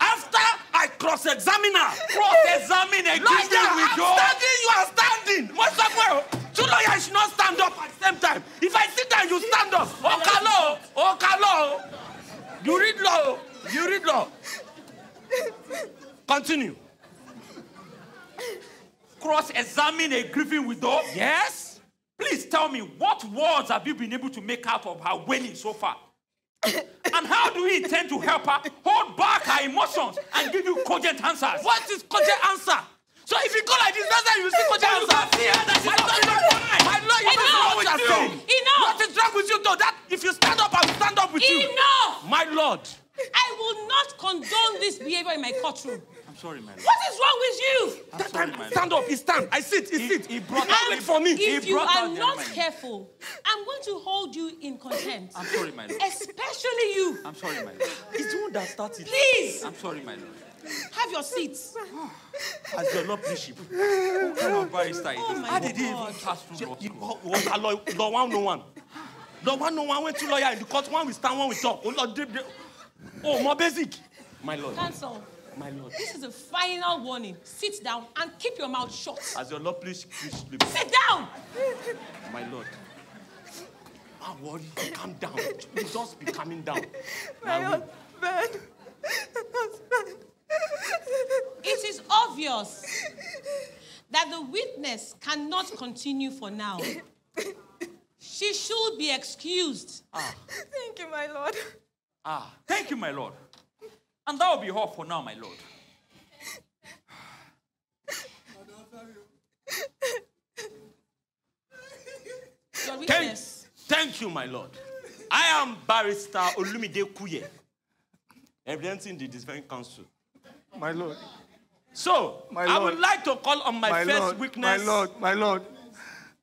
Speaker 5: After I cross-examine her.
Speaker 2: Cross-examine a
Speaker 5: Lawyer, I'm
Speaker 2: with your...
Speaker 5: standing, you are standing. What's up, well? Two lawyers should not stand up at the same time. If I sit down, you stand up. Okalo, Okalo. You read law. You read law. Continue.
Speaker 2: Cross-examine a grieving widow?
Speaker 5: Yes?
Speaker 2: Please tell me, what words have you been able to make out of her wailing so far? And how do you intend to help her hold back her emotions and give you cogent answers?
Speaker 5: What is cogent answer? So if you go like this, that's how you see cogent
Speaker 2: You
Speaker 5: answer.
Speaker 2: can see her that she's
Speaker 5: My
Speaker 2: not
Speaker 5: lord,
Speaker 2: even fine.
Speaker 5: my lord, you don't know
Speaker 8: Enough.
Speaker 5: what you're saying.
Speaker 8: Enough.
Speaker 5: What is wrong with you, though? That if you stand up, I will stand up with you.
Speaker 8: Enough!
Speaker 5: My lord.
Speaker 8: I will not condone this behavior in my courtroom.
Speaker 2: I'm sorry, my lord.
Speaker 8: What is wrong with you?
Speaker 5: That
Speaker 2: sorry,
Speaker 5: time,
Speaker 2: my
Speaker 5: stand up. He stand. I sit. He,
Speaker 2: He-
Speaker 5: sit.
Speaker 2: he brought
Speaker 5: Don't wait for me.
Speaker 8: If
Speaker 2: He
Speaker 8: you are
Speaker 2: out
Speaker 8: not careful, I'm going to hold you in contempt.
Speaker 2: I'm sorry, my lord.
Speaker 8: Especially you.
Speaker 2: I'm sorry, my lord.
Speaker 5: He's the one that started.
Speaker 8: Please
Speaker 2: I'm sorry, my lord.
Speaker 8: have your seats.
Speaker 5: As your lord bishop.
Speaker 2: What kind of barrister is
Speaker 8: Oh
Speaker 2: this? How did he even pass through law
Speaker 5: You-
Speaker 2: school?
Speaker 5: oh, oh, law, law one no one. Law one no one went to lawyer in the court. One we stand, one we talk. Oh Lord, they- they- oh more basic. My lord,
Speaker 8: Cancel.
Speaker 5: My lord.
Speaker 8: This is a final warning. Sit down and keep your mouth shut.
Speaker 5: As your lord, please, please sleep.
Speaker 8: Sit down.
Speaker 5: My lord. Don't worry. Calm down. You just be calming down.
Speaker 7: My
Speaker 5: Now,
Speaker 7: husband. Husband.
Speaker 8: It is obvious that the witness cannot continue for now. She should be excused. Ah.
Speaker 7: Thank you, my lord.
Speaker 2: Ah, thank you, my lord. And that will be all for now, my lord.
Speaker 8: Your
Speaker 5: Thank,
Speaker 8: witness.
Speaker 5: thank you, my lord. I am barrister Olumide Kuye, representing the defense counsel.
Speaker 3: My lord,
Speaker 5: So,
Speaker 3: My
Speaker 5: I would
Speaker 3: lord.
Speaker 5: like to call on my,
Speaker 3: my
Speaker 5: first
Speaker 3: lord,
Speaker 5: witness.
Speaker 3: my lord, my lord,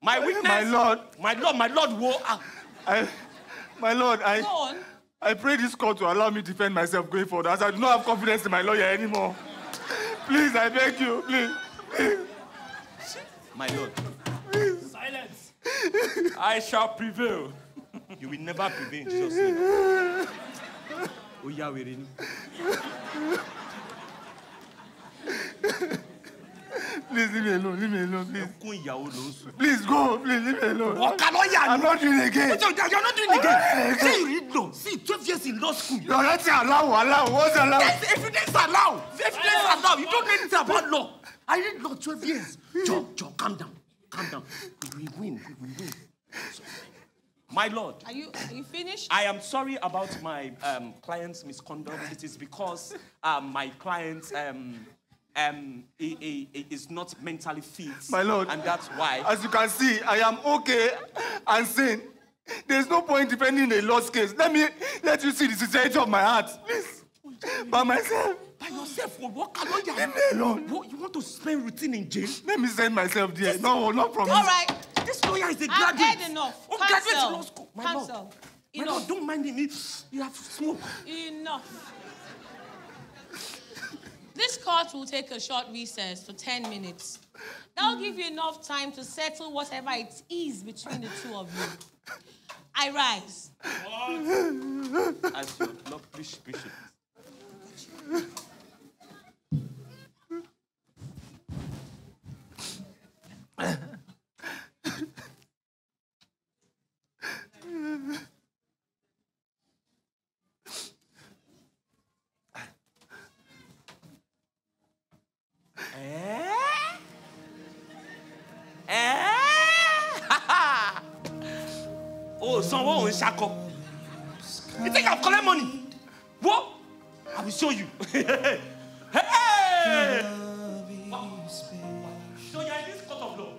Speaker 5: My witness.
Speaker 3: my lord,
Speaker 5: My lord, my lord, wo, ah,
Speaker 3: I, my lord,
Speaker 8: Go
Speaker 3: I,
Speaker 8: on.
Speaker 3: I pray this court to allow me to defend myself going forward, as I do not have confidence in my lawyer anymore. Please, I beg you, please.
Speaker 5: my lord. Please. Silence.
Speaker 2: I shall prevail.
Speaker 5: You will never prevail in Jesus' name. Oh, yeah, we're in.
Speaker 3: Please leave me alone, leave me alone, please.
Speaker 5: Kún ìyàwó ló ń sùn.
Speaker 3: Please go, please leave me alone.
Speaker 5: Ọ̀ka lọ́ọ̀yà
Speaker 3: I'm
Speaker 5: ni.
Speaker 3: not doing it again.
Speaker 5: You're not doing it again. You read law. See, 12 years in law school.
Speaker 3: You're already allow, allow, what's allow?
Speaker 5: Yes, evidence allow. Evidence allow. You don't know anything about law. I read law 12 years. Joe, Joe, calm down. Calm down. We win. We win. My lord.
Speaker 8: Are you are you finished?
Speaker 5: I am sorry about my um, client's misconduct. It is because um, my client um, um, he, he- he is not mentally fit.
Speaker 3: My lord.
Speaker 5: And that's why.
Speaker 3: As you can see, I am okay and sane. There's no point defending a lost case. Let me let you see the sincerity of my heart, please. By myself.
Speaker 5: By yourself, oh, what can lawyer?
Speaker 3: Leave me alone.
Speaker 5: What, you want to spend routine in jail?
Speaker 3: Let me send myself there. No, not from
Speaker 8: All
Speaker 3: you.
Speaker 8: right.
Speaker 5: This lawyer is a
Speaker 8: I've
Speaker 5: graduate.
Speaker 8: had enough.
Speaker 5: Oh, graduate
Speaker 8: Cancel.
Speaker 5: law school. My lord.
Speaker 8: Cancel.
Speaker 5: My
Speaker 8: Enough.
Speaker 5: lord, don't mind. He- You have to smoke.
Speaker 8: Enough. court will take a short recess for 10 minutes. That'll give you enough time to settle whatever it is between the two of you. I rise. What?
Speaker 5: As your lovely bishop. sanwó òun ṣakọ. You think I'm collect money? What? I will show you. hey! So you're in this court of law.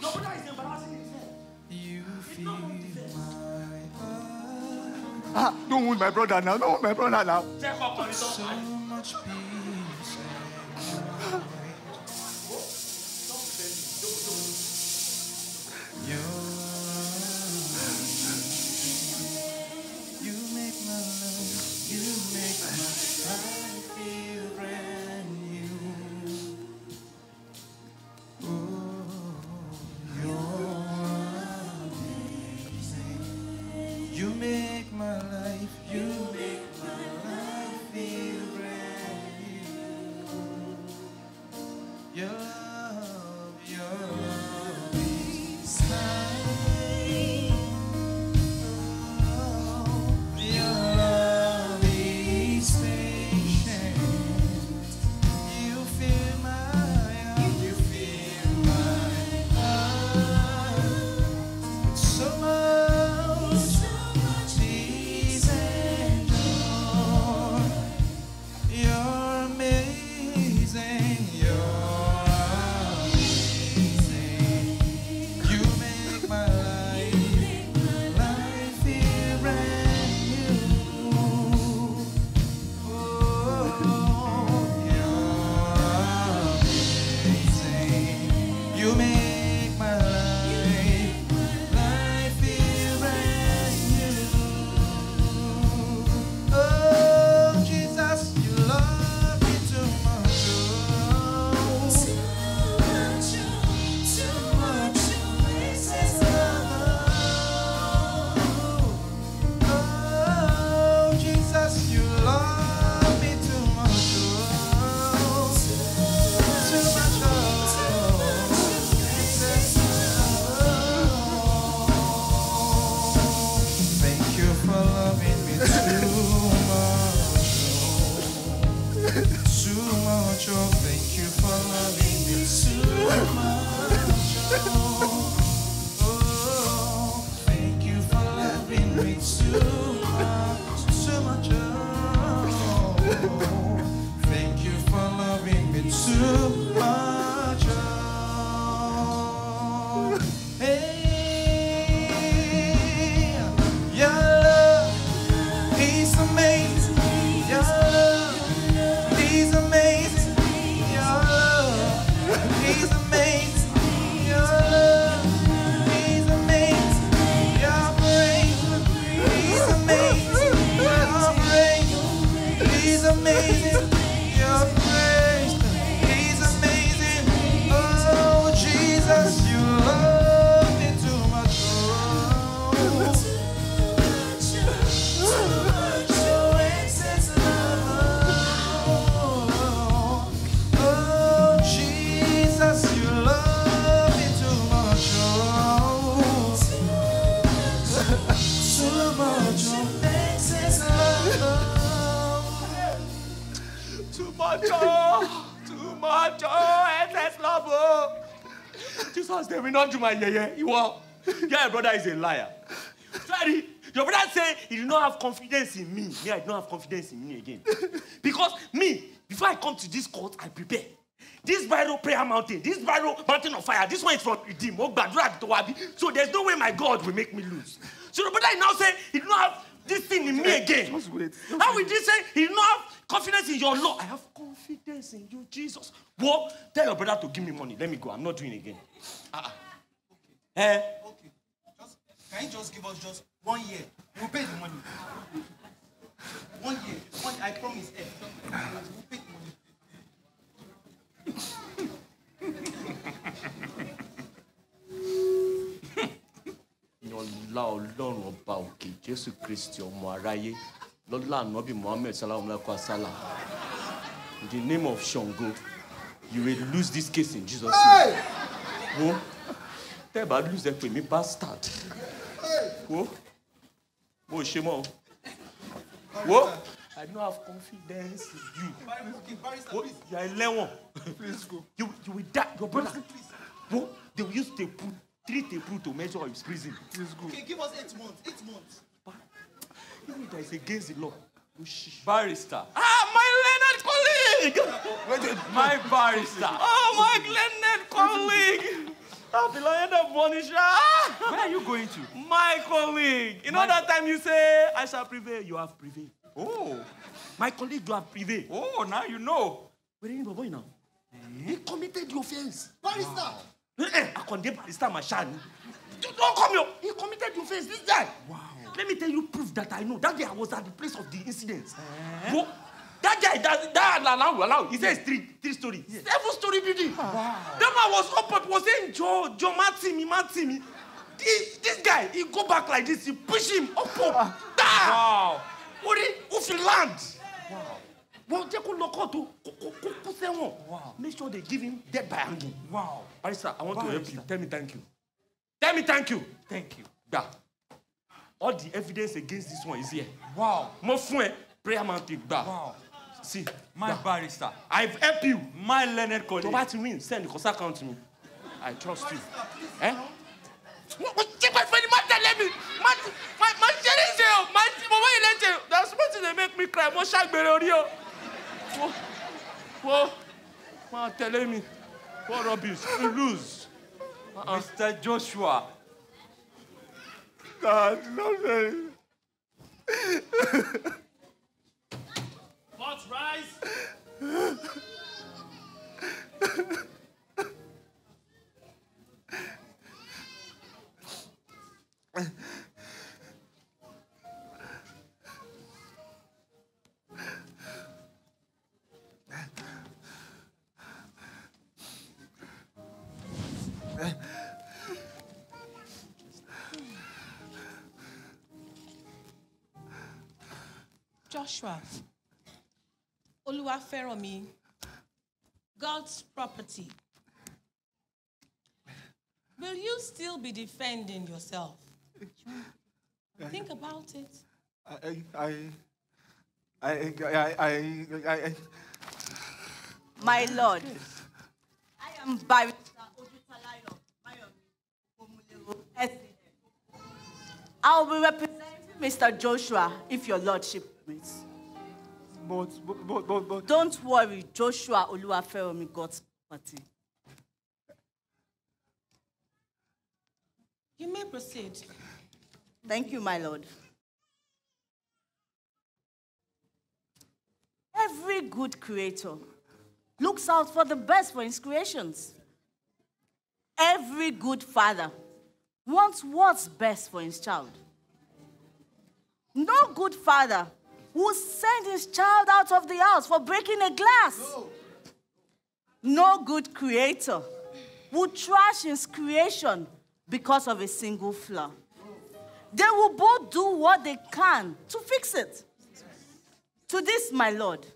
Speaker 5: Your brother is embarrassing himself. It's not from defense.
Speaker 1: Ah, don't wound my brother now. Don't wound my brother now.
Speaker 5: Not do my yeye. You are, your brother is a liar. Sorry, your brother say he did not have confidence in me. Yeah, I don't have confidence in me again. Because me, before I come to this court, I prepare. This Bible prayer mountain, this Bible mountain of fire, this one is from Redeem. Oh, Gbadura to Wabi. So there's no way my God will make me lose. So the brother now say he did not have this thing in me eh, again.
Speaker 1: Just wait.
Speaker 5: How will this say he did not have confidence in your law? I have confidence in you, Jesus. Well, tell your brother to give me money. Let me go. I'm not doing it again. Uh-uh. Eh?
Speaker 10: Okay. Just, can you just give us just one year? We'll pay the money. One year. One, I promise. Eh, we'll pay the money.
Speaker 5: Lọ́lá ọlọ́run ọba òkè Jésù Kristi ọmọ aráyé lọ́lá ànábì Muhammed Salaam Alaikum Asala. In the name of Shango, you will lose this case in Jesus' name. Wo, tẹ́ ẹ bá lose ẹ pè mí bastard. Wo, mo ò ṣe mọ́ o. Wo, I don't have confidence in you.
Speaker 10: Please.
Speaker 5: you are ẹlẹ́wọ̀n.
Speaker 1: Please go.
Speaker 5: You, you will die, your brother. Wo, they will use tape three table to measure his prison.
Speaker 4: Okay, give us eight months. Eight months.
Speaker 5: Even that is against the law. Oh.
Speaker 2: Barrister.
Speaker 5: Ah, my Leonard colleague!
Speaker 2: My barrister.
Speaker 5: Oh, my Leonard colleague! Ah, the lion of Bonisha! Ah,
Speaker 2: Where are you going to?
Speaker 5: My colleague! You know
Speaker 2: My-
Speaker 5: that time you say, I shall prevail, you have prevailed.
Speaker 2: Oh.
Speaker 5: My colleague, you have prevailed.
Speaker 2: Oh, now you know.
Speaker 5: Where are you, boy, now? He committed the offense.
Speaker 4: Barrister.
Speaker 5: Eh, eh, I condemn Barrister Mashani. You Don't come here. He committed the offense. This guy. Wow. Let me tell you proof that I know. That day I was at the place of the incident. Bro, that guy, that, that allow, allow. He says three, three story. Seven story building. Wow. That man was up, up, was saying, Joe, Joe, Matimi, Matimi. This, this guy, he go back like this, you push him up, up. Ah.
Speaker 2: Wow.
Speaker 5: What if you land? Wow. Well.
Speaker 2: Wow.
Speaker 5: Make sure they give him death by hanging.
Speaker 2: Wow.
Speaker 5: Barrister, I want to help you. Tell me thank you. Tell me thank you.
Speaker 2: Thank you.
Speaker 5: Gba. All the evidence against this one is here.
Speaker 2: Wow.
Speaker 5: Mo fún ẹ, prayer mountain gba.
Speaker 2: Wow.
Speaker 5: See,
Speaker 2: my
Speaker 5: that.
Speaker 2: barrister.
Speaker 5: I've helped you.
Speaker 2: My learned colleague.
Speaker 5: To bá ti win, send the account me. I trust you. Eh? Check my friend, man, tell me. Man, my my cherry is here. My my way is here. That's what they make me cry. Mo ṣàgbèrè orí o. Wo, wo, ma tell me. What rubbish? You lose. Uh -uh.
Speaker 2: Mr. Joshua.
Speaker 3: God, love
Speaker 5: me. Rise?
Speaker 8: Joshua, Oluwaferomi, God's property. Will you still be defending yourself? Think about it.
Speaker 3: I, I, I, I, I, I, I,
Speaker 11: My Lord, I am Barrister Odutalayo Mayomi Omulero, SAN. I will be representing Mr. Joshua if your Lordship permits.
Speaker 3: But, but, but, but, but,
Speaker 11: Don't worry, Joshua Oluwaferomi God's property.
Speaker 8: You may proceed.
Speaker 11: Thank you, my Lord. Every good creator looks out for the best for his creations. Every good father wants what's best for his child. No good father will send his child out of the house for breaking a glass. No good creator would trash his creation because of a single flaw. They will both do what they can to fix it. To this, my Lord,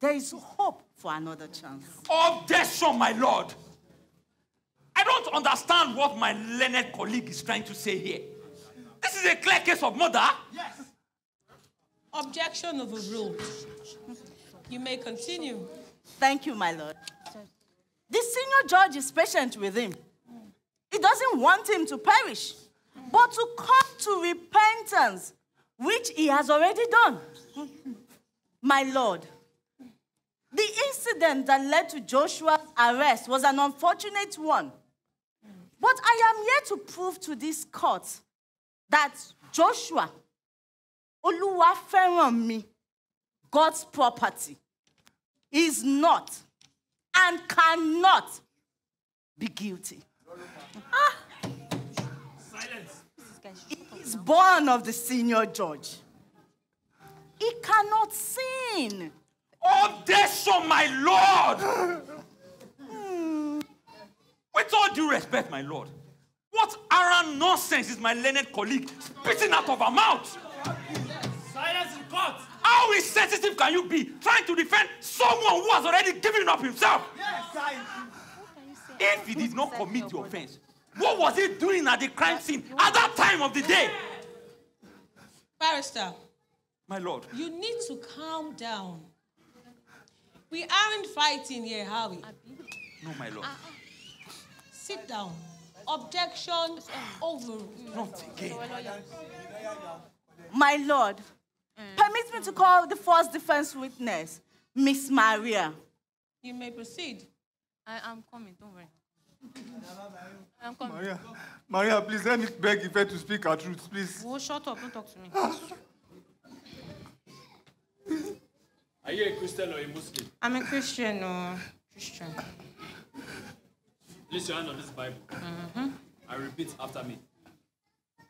Speaker 11: there is hope for another chance.
Speaker 2: Objection, my lord. I don't understand what my learned colleague is trying to say here. This is a clear case of murder.
Speaker 8: Objection overruled. You may continue.
Speaker 11: Thank you, my Lord. The senior judge is patient with him. He doesn't want him to perish, but to come to repentance, which he has already done. My Lord, the incident that led to Joshua's arrest was an unfortunate one. But I am here to prove to this court that Joshua, Oluwaferanmi, God's property, is not and cannot be guilty. Ah. He is born of the senior judge. He cannot sin.
Speaker 2: Objection, my lord. With all due respect, my lord, what arrant nonsense is my learned colleague spitting out of her mouth?
Speaker 5: Silence in court.
Speaker 2: How insensitive can you be trying to defend someone who has already given up himself? Yes. If he did not commit the offense, what was he doing at the crime scene at that time of the day?
Speaker 8: Barrister,
Speaker 2: My lord,
Speaker 8: you need to calm down. We aren't fighting here, are we?
Speaker 2: no, my lord.
Speaker 8: Sit down. Objection over.
Speaker 11: My lord, permit me to call the first defense witness, Miss Maria.
Speaker 8: You may proceed.
Speaker 7: I am coming, don't worry. I'm coming.
Speaker 3: Maria, Maria, please let me beg Ife to speak her truth, please.
Speaker 7: Oh, shut up, don't talk to me.
Speaker 9: Are you a Christian or a Muslim?
Speaker 7: I'm a Christian, no. Christian.
Speaker 9: Place your hand on this Bible. And repeat after me.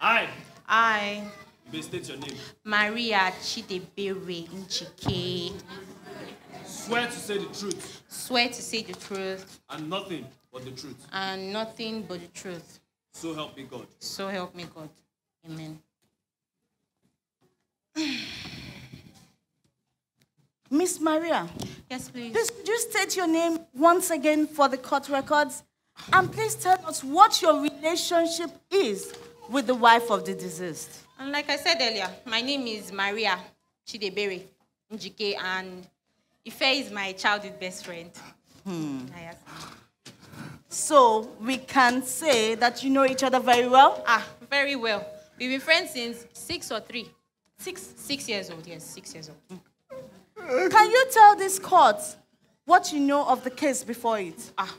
Speaker 9: I.
Speaker 7: I,
Speaker 9: You may state your name.
Speaker 7: Maria Chidebere Nchike,
Speaker 9: Swear to say the truth
Speaker 7: swear to say the truth
Speaker 9: and nothing but the truth.
Speaker 7: and nothing but the truth.
Speaker 9: So help me God.
Speaker 7: So help me God. Amen.
Speaker 11: Miss Maria,
Speaker 7: Yes, please.
Speaker 11: please could you state your name once again for the court records? And please tell us what your relationship is with the wife of the deceased.
Speaker 7: And like I said earlier, my name is Maria Chidebere Njike, and Ife is my childhood best friend. Hmm.
Speaker 11: So we can say that you know each other very well?
Speaker 7: Ah, very well. We've been friends since six or three. Six, six years old. Yes, six years old.
Speaker 11: Can you tell this court what you know of the case before it?
Speaker 7: Ah,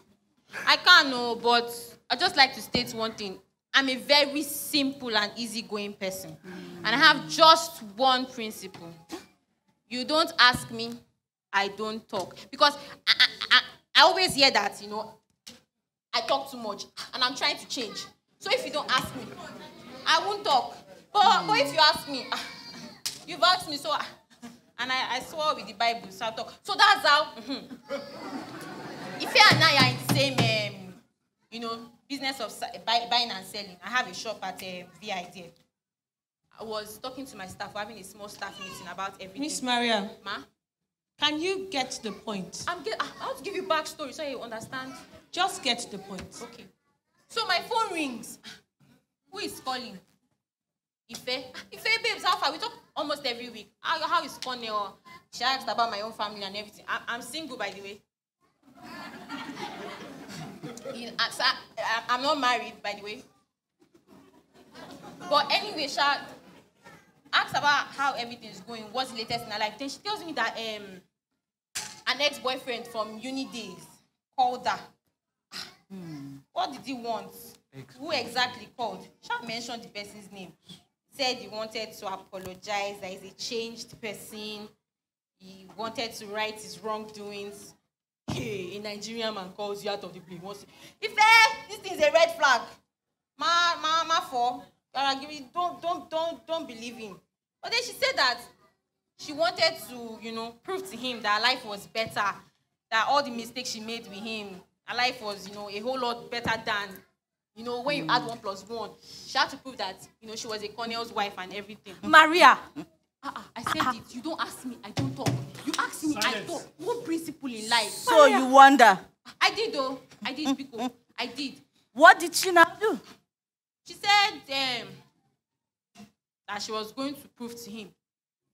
Speaker 7: I can't know, but I'd just like to state one thing. I'm a very simple and easygoing person, and I have just one principle. You don't ask me, I don't talk. Because I, I, I, always hear that, you know, I talk too much, and I'm trying to change. So if you don't ask me, I won't talk. But, but if you ask me, you've asked me, so I, and I, I swore with the Bible, so I talk. So that's how. mhm. you and I are in you know, business of buy, buying and selling. I have a shop at uh, VI there. I was talking to my staff, we're having a small staff meeting about everything.
Speaker 8: Miss Maria,
Speaker 7: Ma,
Speaker 8: can you get to the point?
Speaker 7: I'm get, I to give you backstory so you understand.
Speaker 8: Just get to the point.
Speaker 7: Okay. So my phone rings. Who is calling? Ife. Ife, babes, how far? We talk almost every week. How, how is Cornell? She asked about my own family and everything. I, I'm single, by the way. You- so I, I'm not married, by the way. But anyway, Sha asked about how everything is going, what's the latest in her life. Then she tells me that um, an ex-boyfriend from uni days called her. What did he want? Who exactly called? Sha mentioned the person's name. Said he wanted to apologize, that he's a changed person. He wanted to right his wrongdoings. Hey, a Nigerian man calls you out of the blue. To- If eh, this thing is a red flag, ma, ma, ma, for, don't, don't, don't, don't believe him. But then she said that she wanted to, you know, prove to him that her life was better, that all the mistakes she made with him, her life was, you know, a whole lot better than, you know, when you add one plus one. She had to prove that, you know, she was a Cornell's wife and everything.
Speaker 11: Maria,
Speaker 7: Uh-uh, I said it. You don't ask me, I don't talk. You ask me, I talk. What principle in life?
Speaker 11: so you wonder,
Speaker 7: I did though. I did, Pico. I did.
Speaker 11: what did she now do?
Speaker 7: She said um, that she was going to prove to him.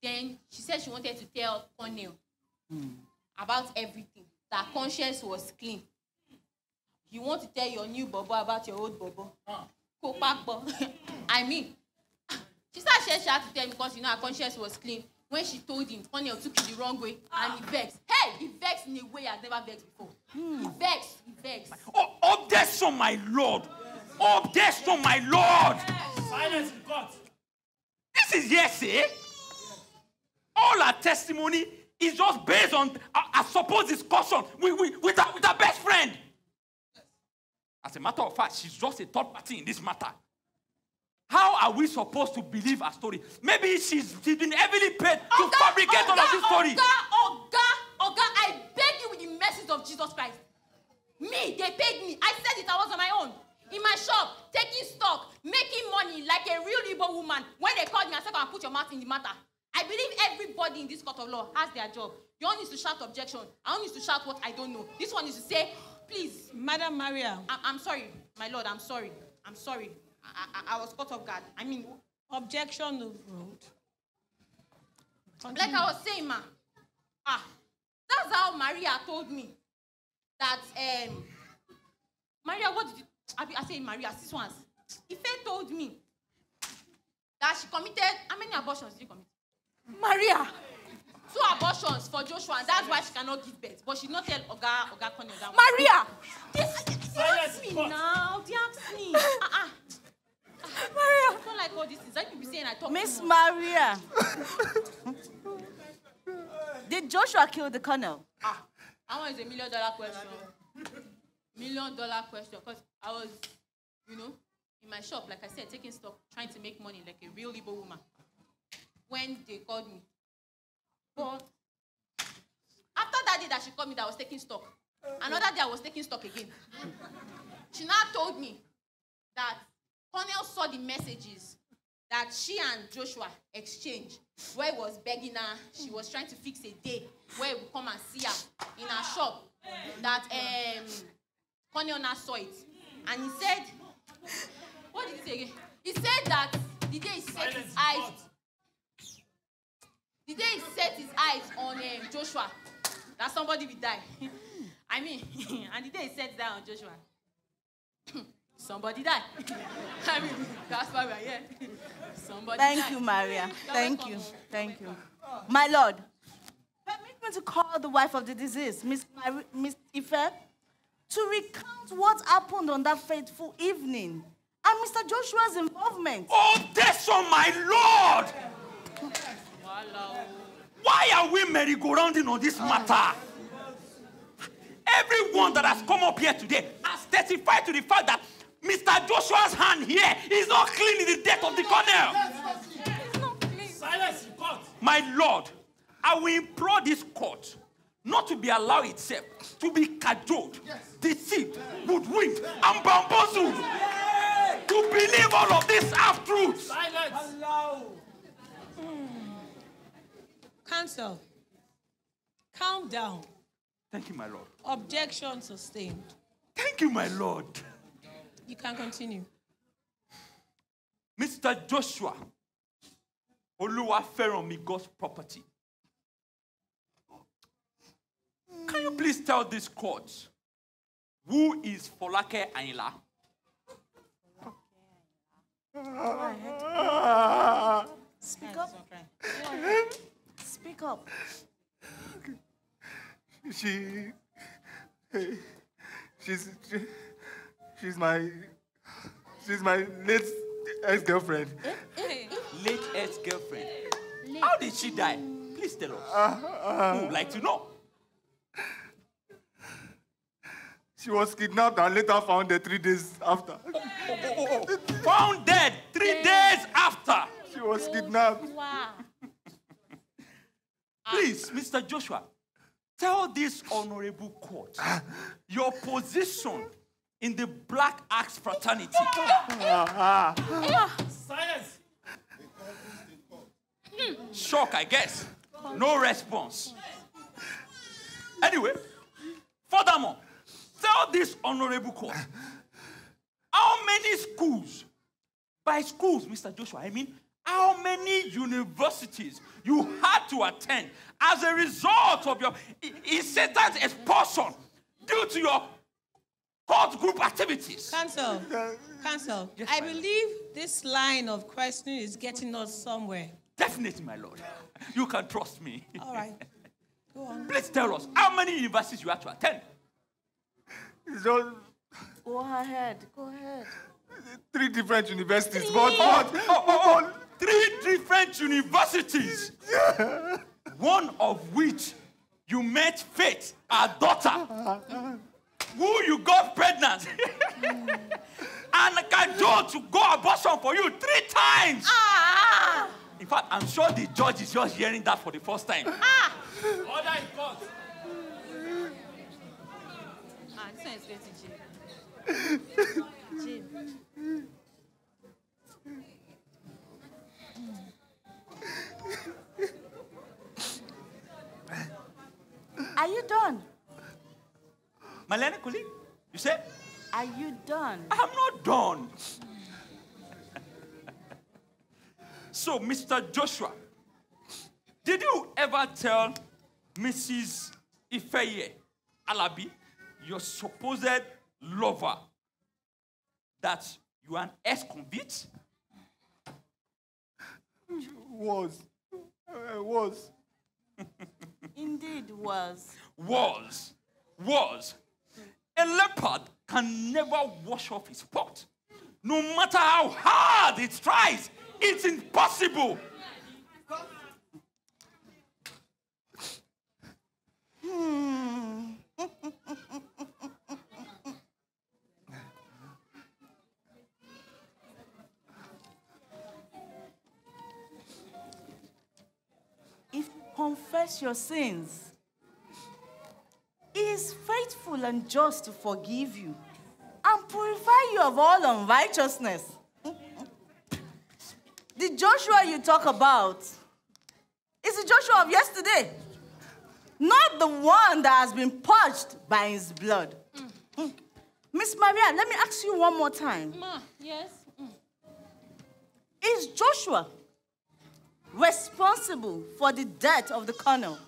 Speaker 7: Then she said she wanted to tell Cornell about everything. That conscience was clean. You want to tell your new bobo about your old bobo? Back, I mean, she said she had to tell him because you know her conscience was clean. When she told him, Colonel took it the wrong way and he vexed. Hey, he vexed in a way I've never vexed before. He hmm. vexed, he vexed.
Speaker 2: Oh, objection, my lord. Objection, my lord.
Speaker 9: Silence in court.
Speaker 2: This is hearsay. All our testimony is just based on a, a supposed discussion with, with, with, our, with our best friend. As a matter of fact, she's just a third party in this matter. How are we supposed to believe her story? Maybe she's, she's been heavily paid to
Speaker 7: Oga,
Speaker 2: fabricate all of this story.
Speaker 7: Oga, Oga, Oga, I beg you with the message of Jesus Christ. Me, they paid me. I said it, I was on my own. In my shop, taking stock, making money like a real Igbo woman. When they called me, I said, come and put your mouth in the matter. I believe everybody in this court of law has their job. You all need to shout objection. I all need to shout what I don't know. This one is to say, please,
Speaker 8: Madam Maria,
Speaker 7: I- I'm sorry, my lord, I'm sorry. I'm sorry. I, I, I was caught off guard. I mean,
Speaker 8: objection overruled.
Speaker 7: like I was saying, ma, ah, that's how Maria told me that um, Maria, what did you I, I say Maria, six ones. Ife told me that she committed, how many abortions did you commit?
Speaker 11: Maria.
Speaker 7: Two abortions for Joshua, and that's why she cannot give birth. But she not tell Oga, Oga Connie that.
Speaker 11: Maria.
Speaker 7: They, they ask me now. They ask me. Uh-uh.
Speaker 11: Maria.
Speaker 7: I don't like all these things. Like you be saying, I talk
Speaker 11: Miss
Speaker 7: too much.
Speaker 11: Maria. Did Joshua kill the colonel?
Speaker 7: Ah, that one is a million dollar question. Million dollar question. Because I was, you know, in my shop, like I said, taking stock, trying to make money like a real Igbo woman. When they called me. But after that day that she called me that I was taking stock, another day I was taking stock again. She now told me that Cornell saw the messages that she and Joshua exchanged where he was begging her. She was trying to fix a day where he would come and see her in her shop. That um, Cornell now saw it. And he said, what did he say again? He said that the day he set his eyes, the day he set his eyes on um, Joshua, that somebody will die. I mean, and the day he set that on Joshua, somebody died. I mean, that's why we're here. Somebody
Speaker 11: Thank
Speaker 7: died.
Speaker 11: you, Maria.
Speaker 7: You're
Speaker 11: Thank you. Thank you. My lord, permit me to call the wife of the deceased, Miss, Mari- Miss Ife, to recount what happened on that fateful evening and Mr. Joshua's involvement.
Speaker 2: Objection, my lord! Why are we merry-go-rounding on this matter? Everyone that has come up here today has testified to the fact that Mr. Joshua's hand here is not clean in the death of the colonel.
Speaker 5: Silence court.
Speaker 2: My lord, I will implore this court not to be allowed itself to be cajoled, deceived, hoodwinked, and bamboozled. To believe all of these half truths.
Speaker 5: Silence. Hmm.
Speaker 8: Counsel, calm down.
Speaker 2: Thank you, my lord.
Speaker 8: Objection sustained.
Speaker 2: Thank you, my lord.
Speaker 8: You can continue.
Speaker 2: Mr. Joshua Oluwaferonmi God's property. Can you please tell this court who is Folake Ayinla?
Speaker 11: Speak up. Speak up.
Speaker 3: She, she's, she, she's my, she's my late ex-girlfriend.
Speaker 2: Late ex-girlfriend. How did she die? Please tell us. Uh-huh, uh-huh. Who would like to know?
Speaker 3: She was kidnapped and later found dead three days after.
Speaker 2: Oh, oh, oh, found dead three days after.
Speaker 3: She was kidnapped.
Speaker 7: Wow.
Speaker 2: Please, Mr. Joshua, tell this honorable court your position in the Black Axe fraternity.
Speaker 5: Silence.
Speaker 2: Shock, I guess. No response. Anyway, furthermore, tell this honorable court how many schools, by schools, Mr. Joshua, I mean, how many universities you had to attend as a result of your incessant expulsion due to your court group activities.
Speaker 8: Counsel, counsel,
Speaker 2: Yes,
Speaker 8: I
Speaker 2: my lord.
Speaker 8: believe this line of questioning is getting us somewhere.
Speaker 2: Definitely, my lord. You can trust me.
Speaker 8: All right. Go on.
Speaker 2: Please tell us how many universities you had to attend.
Speaker 3: It's just
Speaker 11: Go ahead. Go ahead.
Speaker 3: three different universities, but, but,
Speaker 2: oh, oh, oh, oh, three different universities. Yeah. One of which you met Faith, our daughter, uh-huh. Who you got pregnant, and cajoled to go abortion for you three times. In fact, I'm sure the judge is just hearing that for the first time.
Speaker 5: Order in court.
Speaker 7: Ah, this one is going to jail. Jail.
Speaker 11: Are you done?
Speaker 2: Malene Kuli, you say?
Speaker 11: Are you done?
Speaker 2: I'm not done. so, Mr. Joshua, did you ever tell Mrs. Ifeye Alabi, your supposed lover, that you are an ex-convict?
Speaker 3: Was. I was.
Speaker 11: Indeed was.
Speaker 2: Was. Was. A leopard can never wash off his spot. No matter how hard it tries, it's impossible.
Speaker 11: If confess your sins, is faithful and just to forgive you and purify you of all unrighteousness. the Joshua you talk about is the Joshua of yesterday, not the one that has been purged by his blood. Hmm. Miss Maria, let me ask you one more time.
Speaker 7: Ma, yes? Mm.
Speaker 11: Is Joshua responsible for the death of the colonel?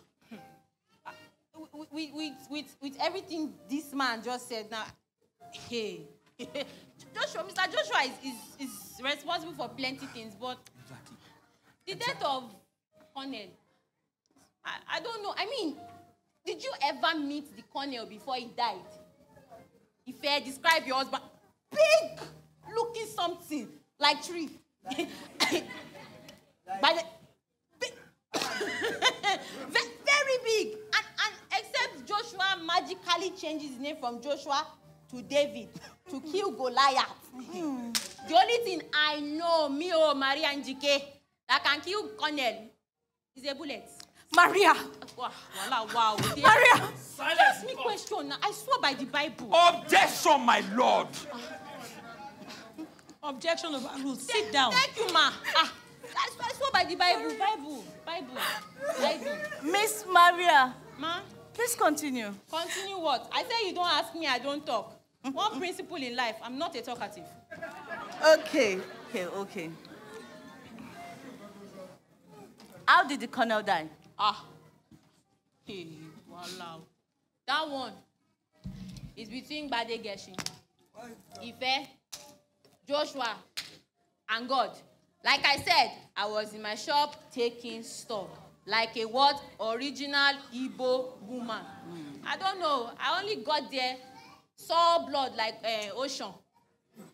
Speaker 7: With, with, with, with, everything this man just said now, hey. Joshua, Mr. Joshua is, is, is responsible for plenty things, but the death of Cornell, I, I don't know. I mean, did you ever meet the Cornell before he died? If I describe your husband, big looking something like tree. By the big, Ve- very big. Joshua magically changes his name from Joshua to David to kill Goliath. the only thing I know, me or Maria Njike, that can kill Cornell is a bullet.
Speaker 11: Maria!
Speaker 7: Wow, wow, wow.
Speaker 11: Maria!
Speaker 7: Ask me question. I swear by the Bible.
Speaker 2: Objection, my lord.
Speaker 8: Objection overruled. Sit down.
Speaker 7: Thank you, ma. Ah, I swear by the Bible, Bible, Bible, Bible.
Speaker 11: Miss Maria,
Speaker 7: Ma,
Speaker 11: please continue.
Speaker 7: continue what? I say you don't ask me, I don't talk. One principle in life, I'm not a talkative.
Speaker 11: Okay, okay, okay. How did the colonel die?
Speaker 7: Ah. Hey, wow. That one is between Bade Geshin, Ife, Joshua, and God. Like I said, I was in my shop taking stock. Like a what? Original Igbo woman. I don't know. I only got there, saw blood like uh, ocean,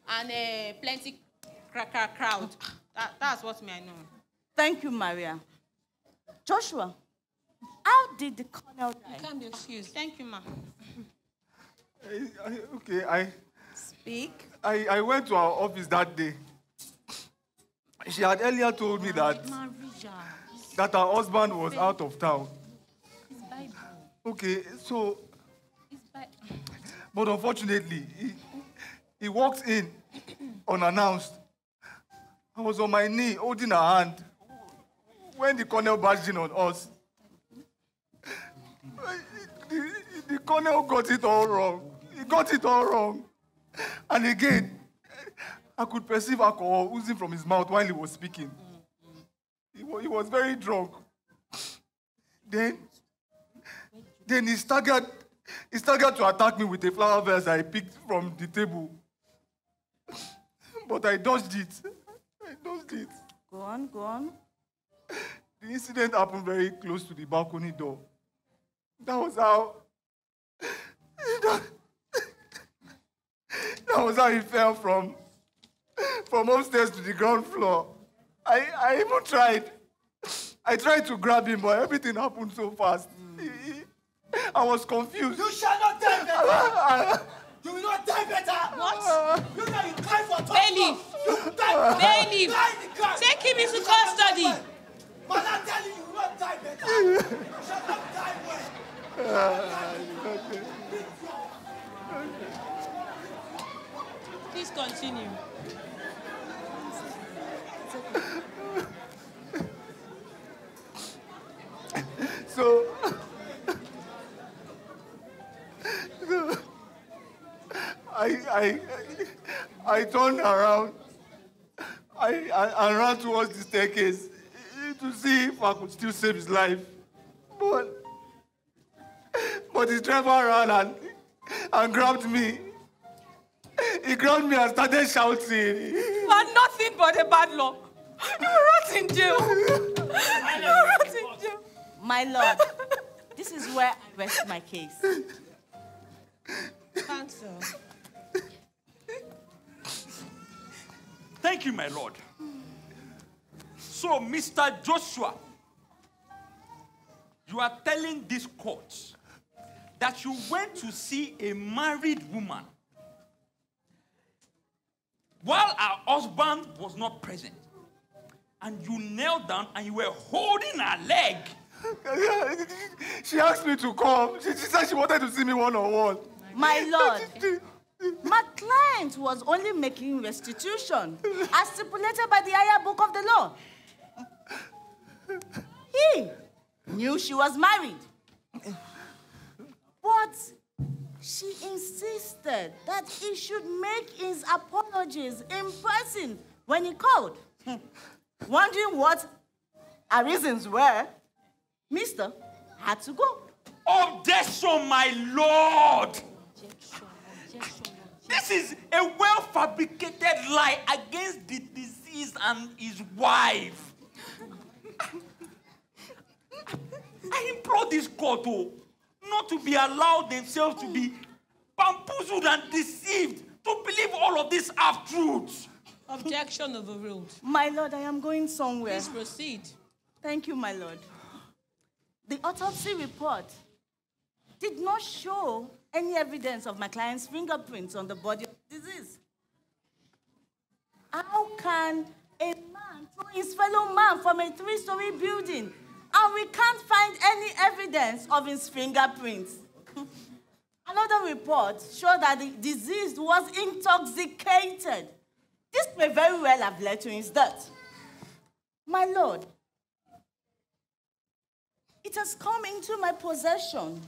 Speaker 7: and uh, plenty cra- cra- crowd. That, that's what me I know.
Speaker 11: Thank you, Maria. Joshua, how did the colonel
Speaker 8: You
Speaker 11: die?
Speaker 8: can't be excused.
Speaker 7: Thank you, ma.
Speaker 3: I, I, okay, I,
Speaker 11: Speak.
Speaker 3: I, I went to our office that day. She had earlier told me that,
Speaker 7: Maria.
Speaker 3: That her husband was out of town.
Speaker 7: It's Bible.
Speaker 3: Okay, so,
Speaker 7: It's Bible.
Speaker 3: but unfortunately, he, he walked in unannounced. I was on my knee holding her hand when the colonel barged in on us. The, the colonel got it all wrong. He got it all wrong. And again, I could perceive alcohol oozing from his mouth while he was speaking. He was, he was very drunk. Then, then he staggered, he staggered to attack me with a flower vase I picked from the table. But I dodged it. I dodged it.
Speaker 11: Go on, go on.
Speaker 3: The incident happened very close to the balcony door. That was how. That, that was how he fell from from upstairs to the ground floor. I, I even tried. I tried to grab him, but everything happened so fast. He- he- I was confused.
Speaker 10: You shall not die better. You will not die better.
Speaker 8: What?
Speaker 10: You know you cry for top
Speaker 8: Bailiff.
Speaker 10: You die.
Speaker 8: Bailiff.
Speaker 10: Die in the car.
Speaker 8: Take him into custody.
Speaker 10: Man, I'm telling you, you will not die better. You shall not die well.
Speaker 8: Please continue.
Speaker 3: So, so I, I, I turned around. I, I, I ran towards the staircase to see if I could still save his life. But, but the driver ran and, and grabbed me. He grabbed me and started shouting.
Speaker 1: You nothing but a bad law. You will rot in jail. You will rot in jail.
Speaker 11: My lord, this is where I rest my case.
Speaker 1: Counsel.
Speaker 2: Thank you, my Lord. So, Mr. Joshua, you are telling this court that you went to see a married woman while her husband was not present. And you knelt down and you were holding her leg.
Speaker 3: she asked me to come. She, she said she wanted to see me one on one.
Speaker 11: My lord, my client was only making restitution as stipulated by the higher book of the law. He knew she was married. But she insisted that he should make his apologies in person when he called. Wondering what our reasons were, Mister had to go.
Speaker 2: Objection, my Lord! This is a well fabricated lie against the deceased and his wife. I implore this court oh, not to be allowed themselves to be bamboozled and deceived to believe all of these half truths.
Speaker 1: Objection overruled.
Speaker 11: My lord, I am going somewhere.
Speaker 1: Please proceed.
Speaker 11: Thank you, my lord. The autopsy report did not show any evidence of my client's fingerprints on the body of the disease. How can a man throw his fellow man from a three story building and we can't find any evidence of his fingerprints? Another report showed that the deceased was intoxicated. This may very well have led to his death. My lord, it has come into my possession.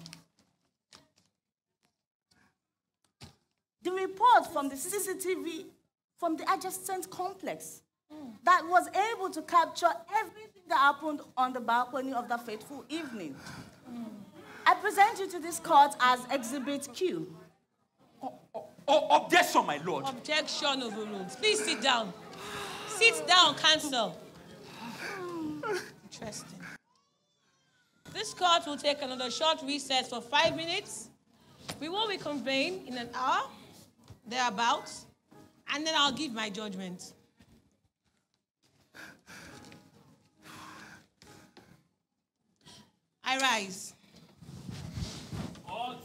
Speaker 11: The report from the CCTV from the adjacent complex that was able to capture everything that happened on the balcony of that fateful evening. I present you to this court as Exhibit Q.
Speaker 2: Oh, objection, my Lord.
Speaker 1: Objection overruled. Please sit down. Sit down, counsel. Interesting. This court will take another short recess for five minutes. We will reconvene in an hour, thereabouts, and then I'll give my judgment. I rise. All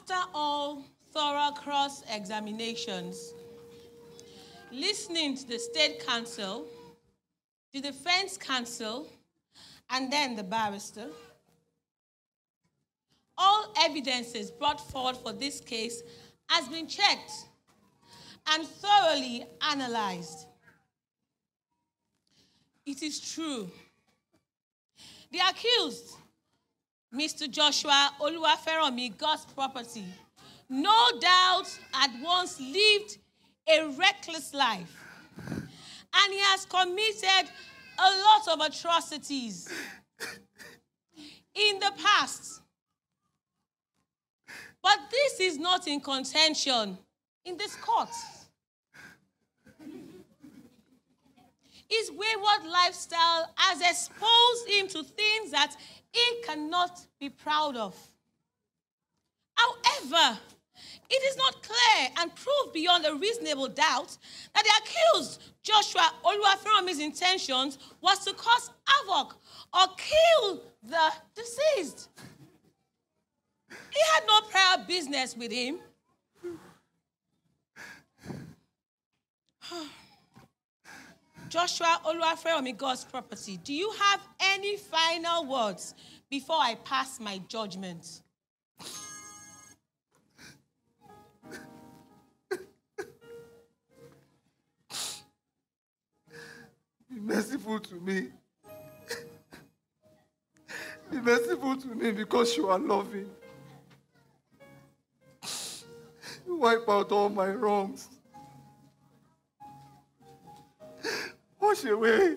Speaker 8: After all thorough cross examinations, listening to the state counsel, the defense counsel, and then the barrister, all evidences brought forward for this case has been checked and thoroughly analyzed. It is true. The accused Mr. Joshua Oluwaferomi, God's property, no doubt had once lived a reckless life. And he has committed a lot of atrocities in the past. But this is not in contention in this court. His wayward lifestyle has exposed him to things that he cannot be proud of. However, it is not clear and proved beyond a reasonable doubt that the accused Joshua Oluwaferomi's intentions was to cause havoc or kill the deceased. He had no prior business with him. Joshua Oluwaferomi, God's property. Do you have any final words before I pass my judgment?
Speaker 3: Be merciful to me. Be merciful to me because you are loving. Wipe out all my wrongs. Wash away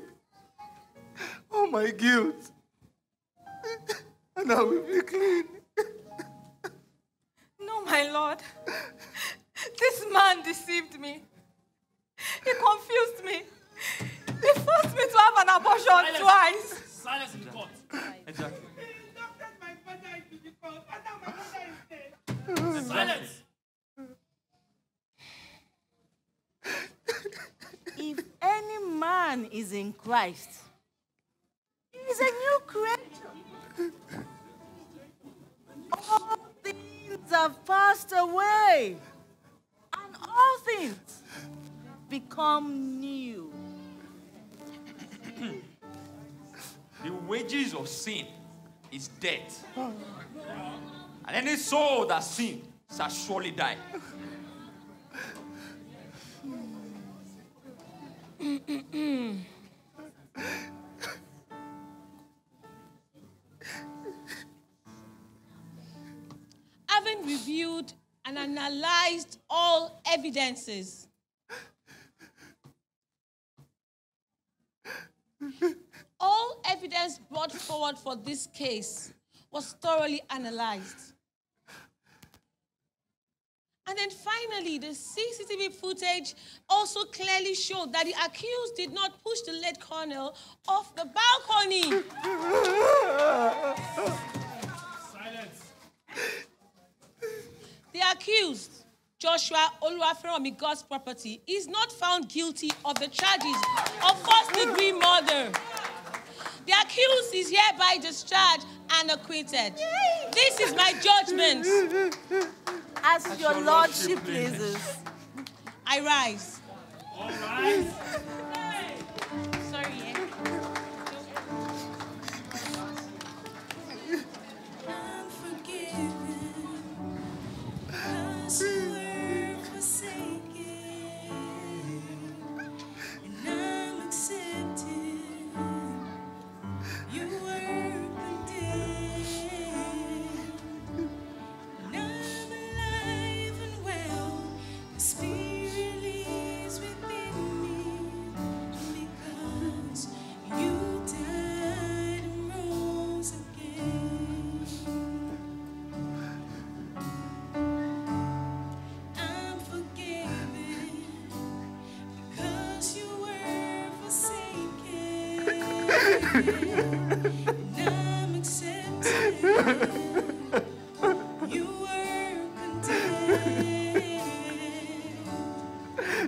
Speaker 3: all my guilt. And I will be clean.
Speaker 6: No, my Lord. This man deceived me. He confused me. He forced me to have an abortion twice.
Speaker 1: Silence in the court.
Speaker 2: Exactly.
Speaker 1: Silence.
Speaker 11: If any is in Christ, he is a new creature. All things have passed away, and all things become new.
Speaker 2: The wages of sin is death. And any soul that sins shall surely die. Hmm.
Speaker 8: Having reviewed and analyzed all evidences, all evidence brought forward for this case was thoroughly analyzed. And then finally, the CCTV footage also clearly showed that the accused did not push the lead colonel off the balcony. Silence. The accused, Joshua Oluwaferomi God's property, is not found guilty of the charges of first degree murder. The accused is hereby discharged and acquitted. This is my judgment.
Speaker 11: As your lordship pleases.
Speaker 8: I rise.
Speaker 5: All right.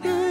Speaker 5: yeah.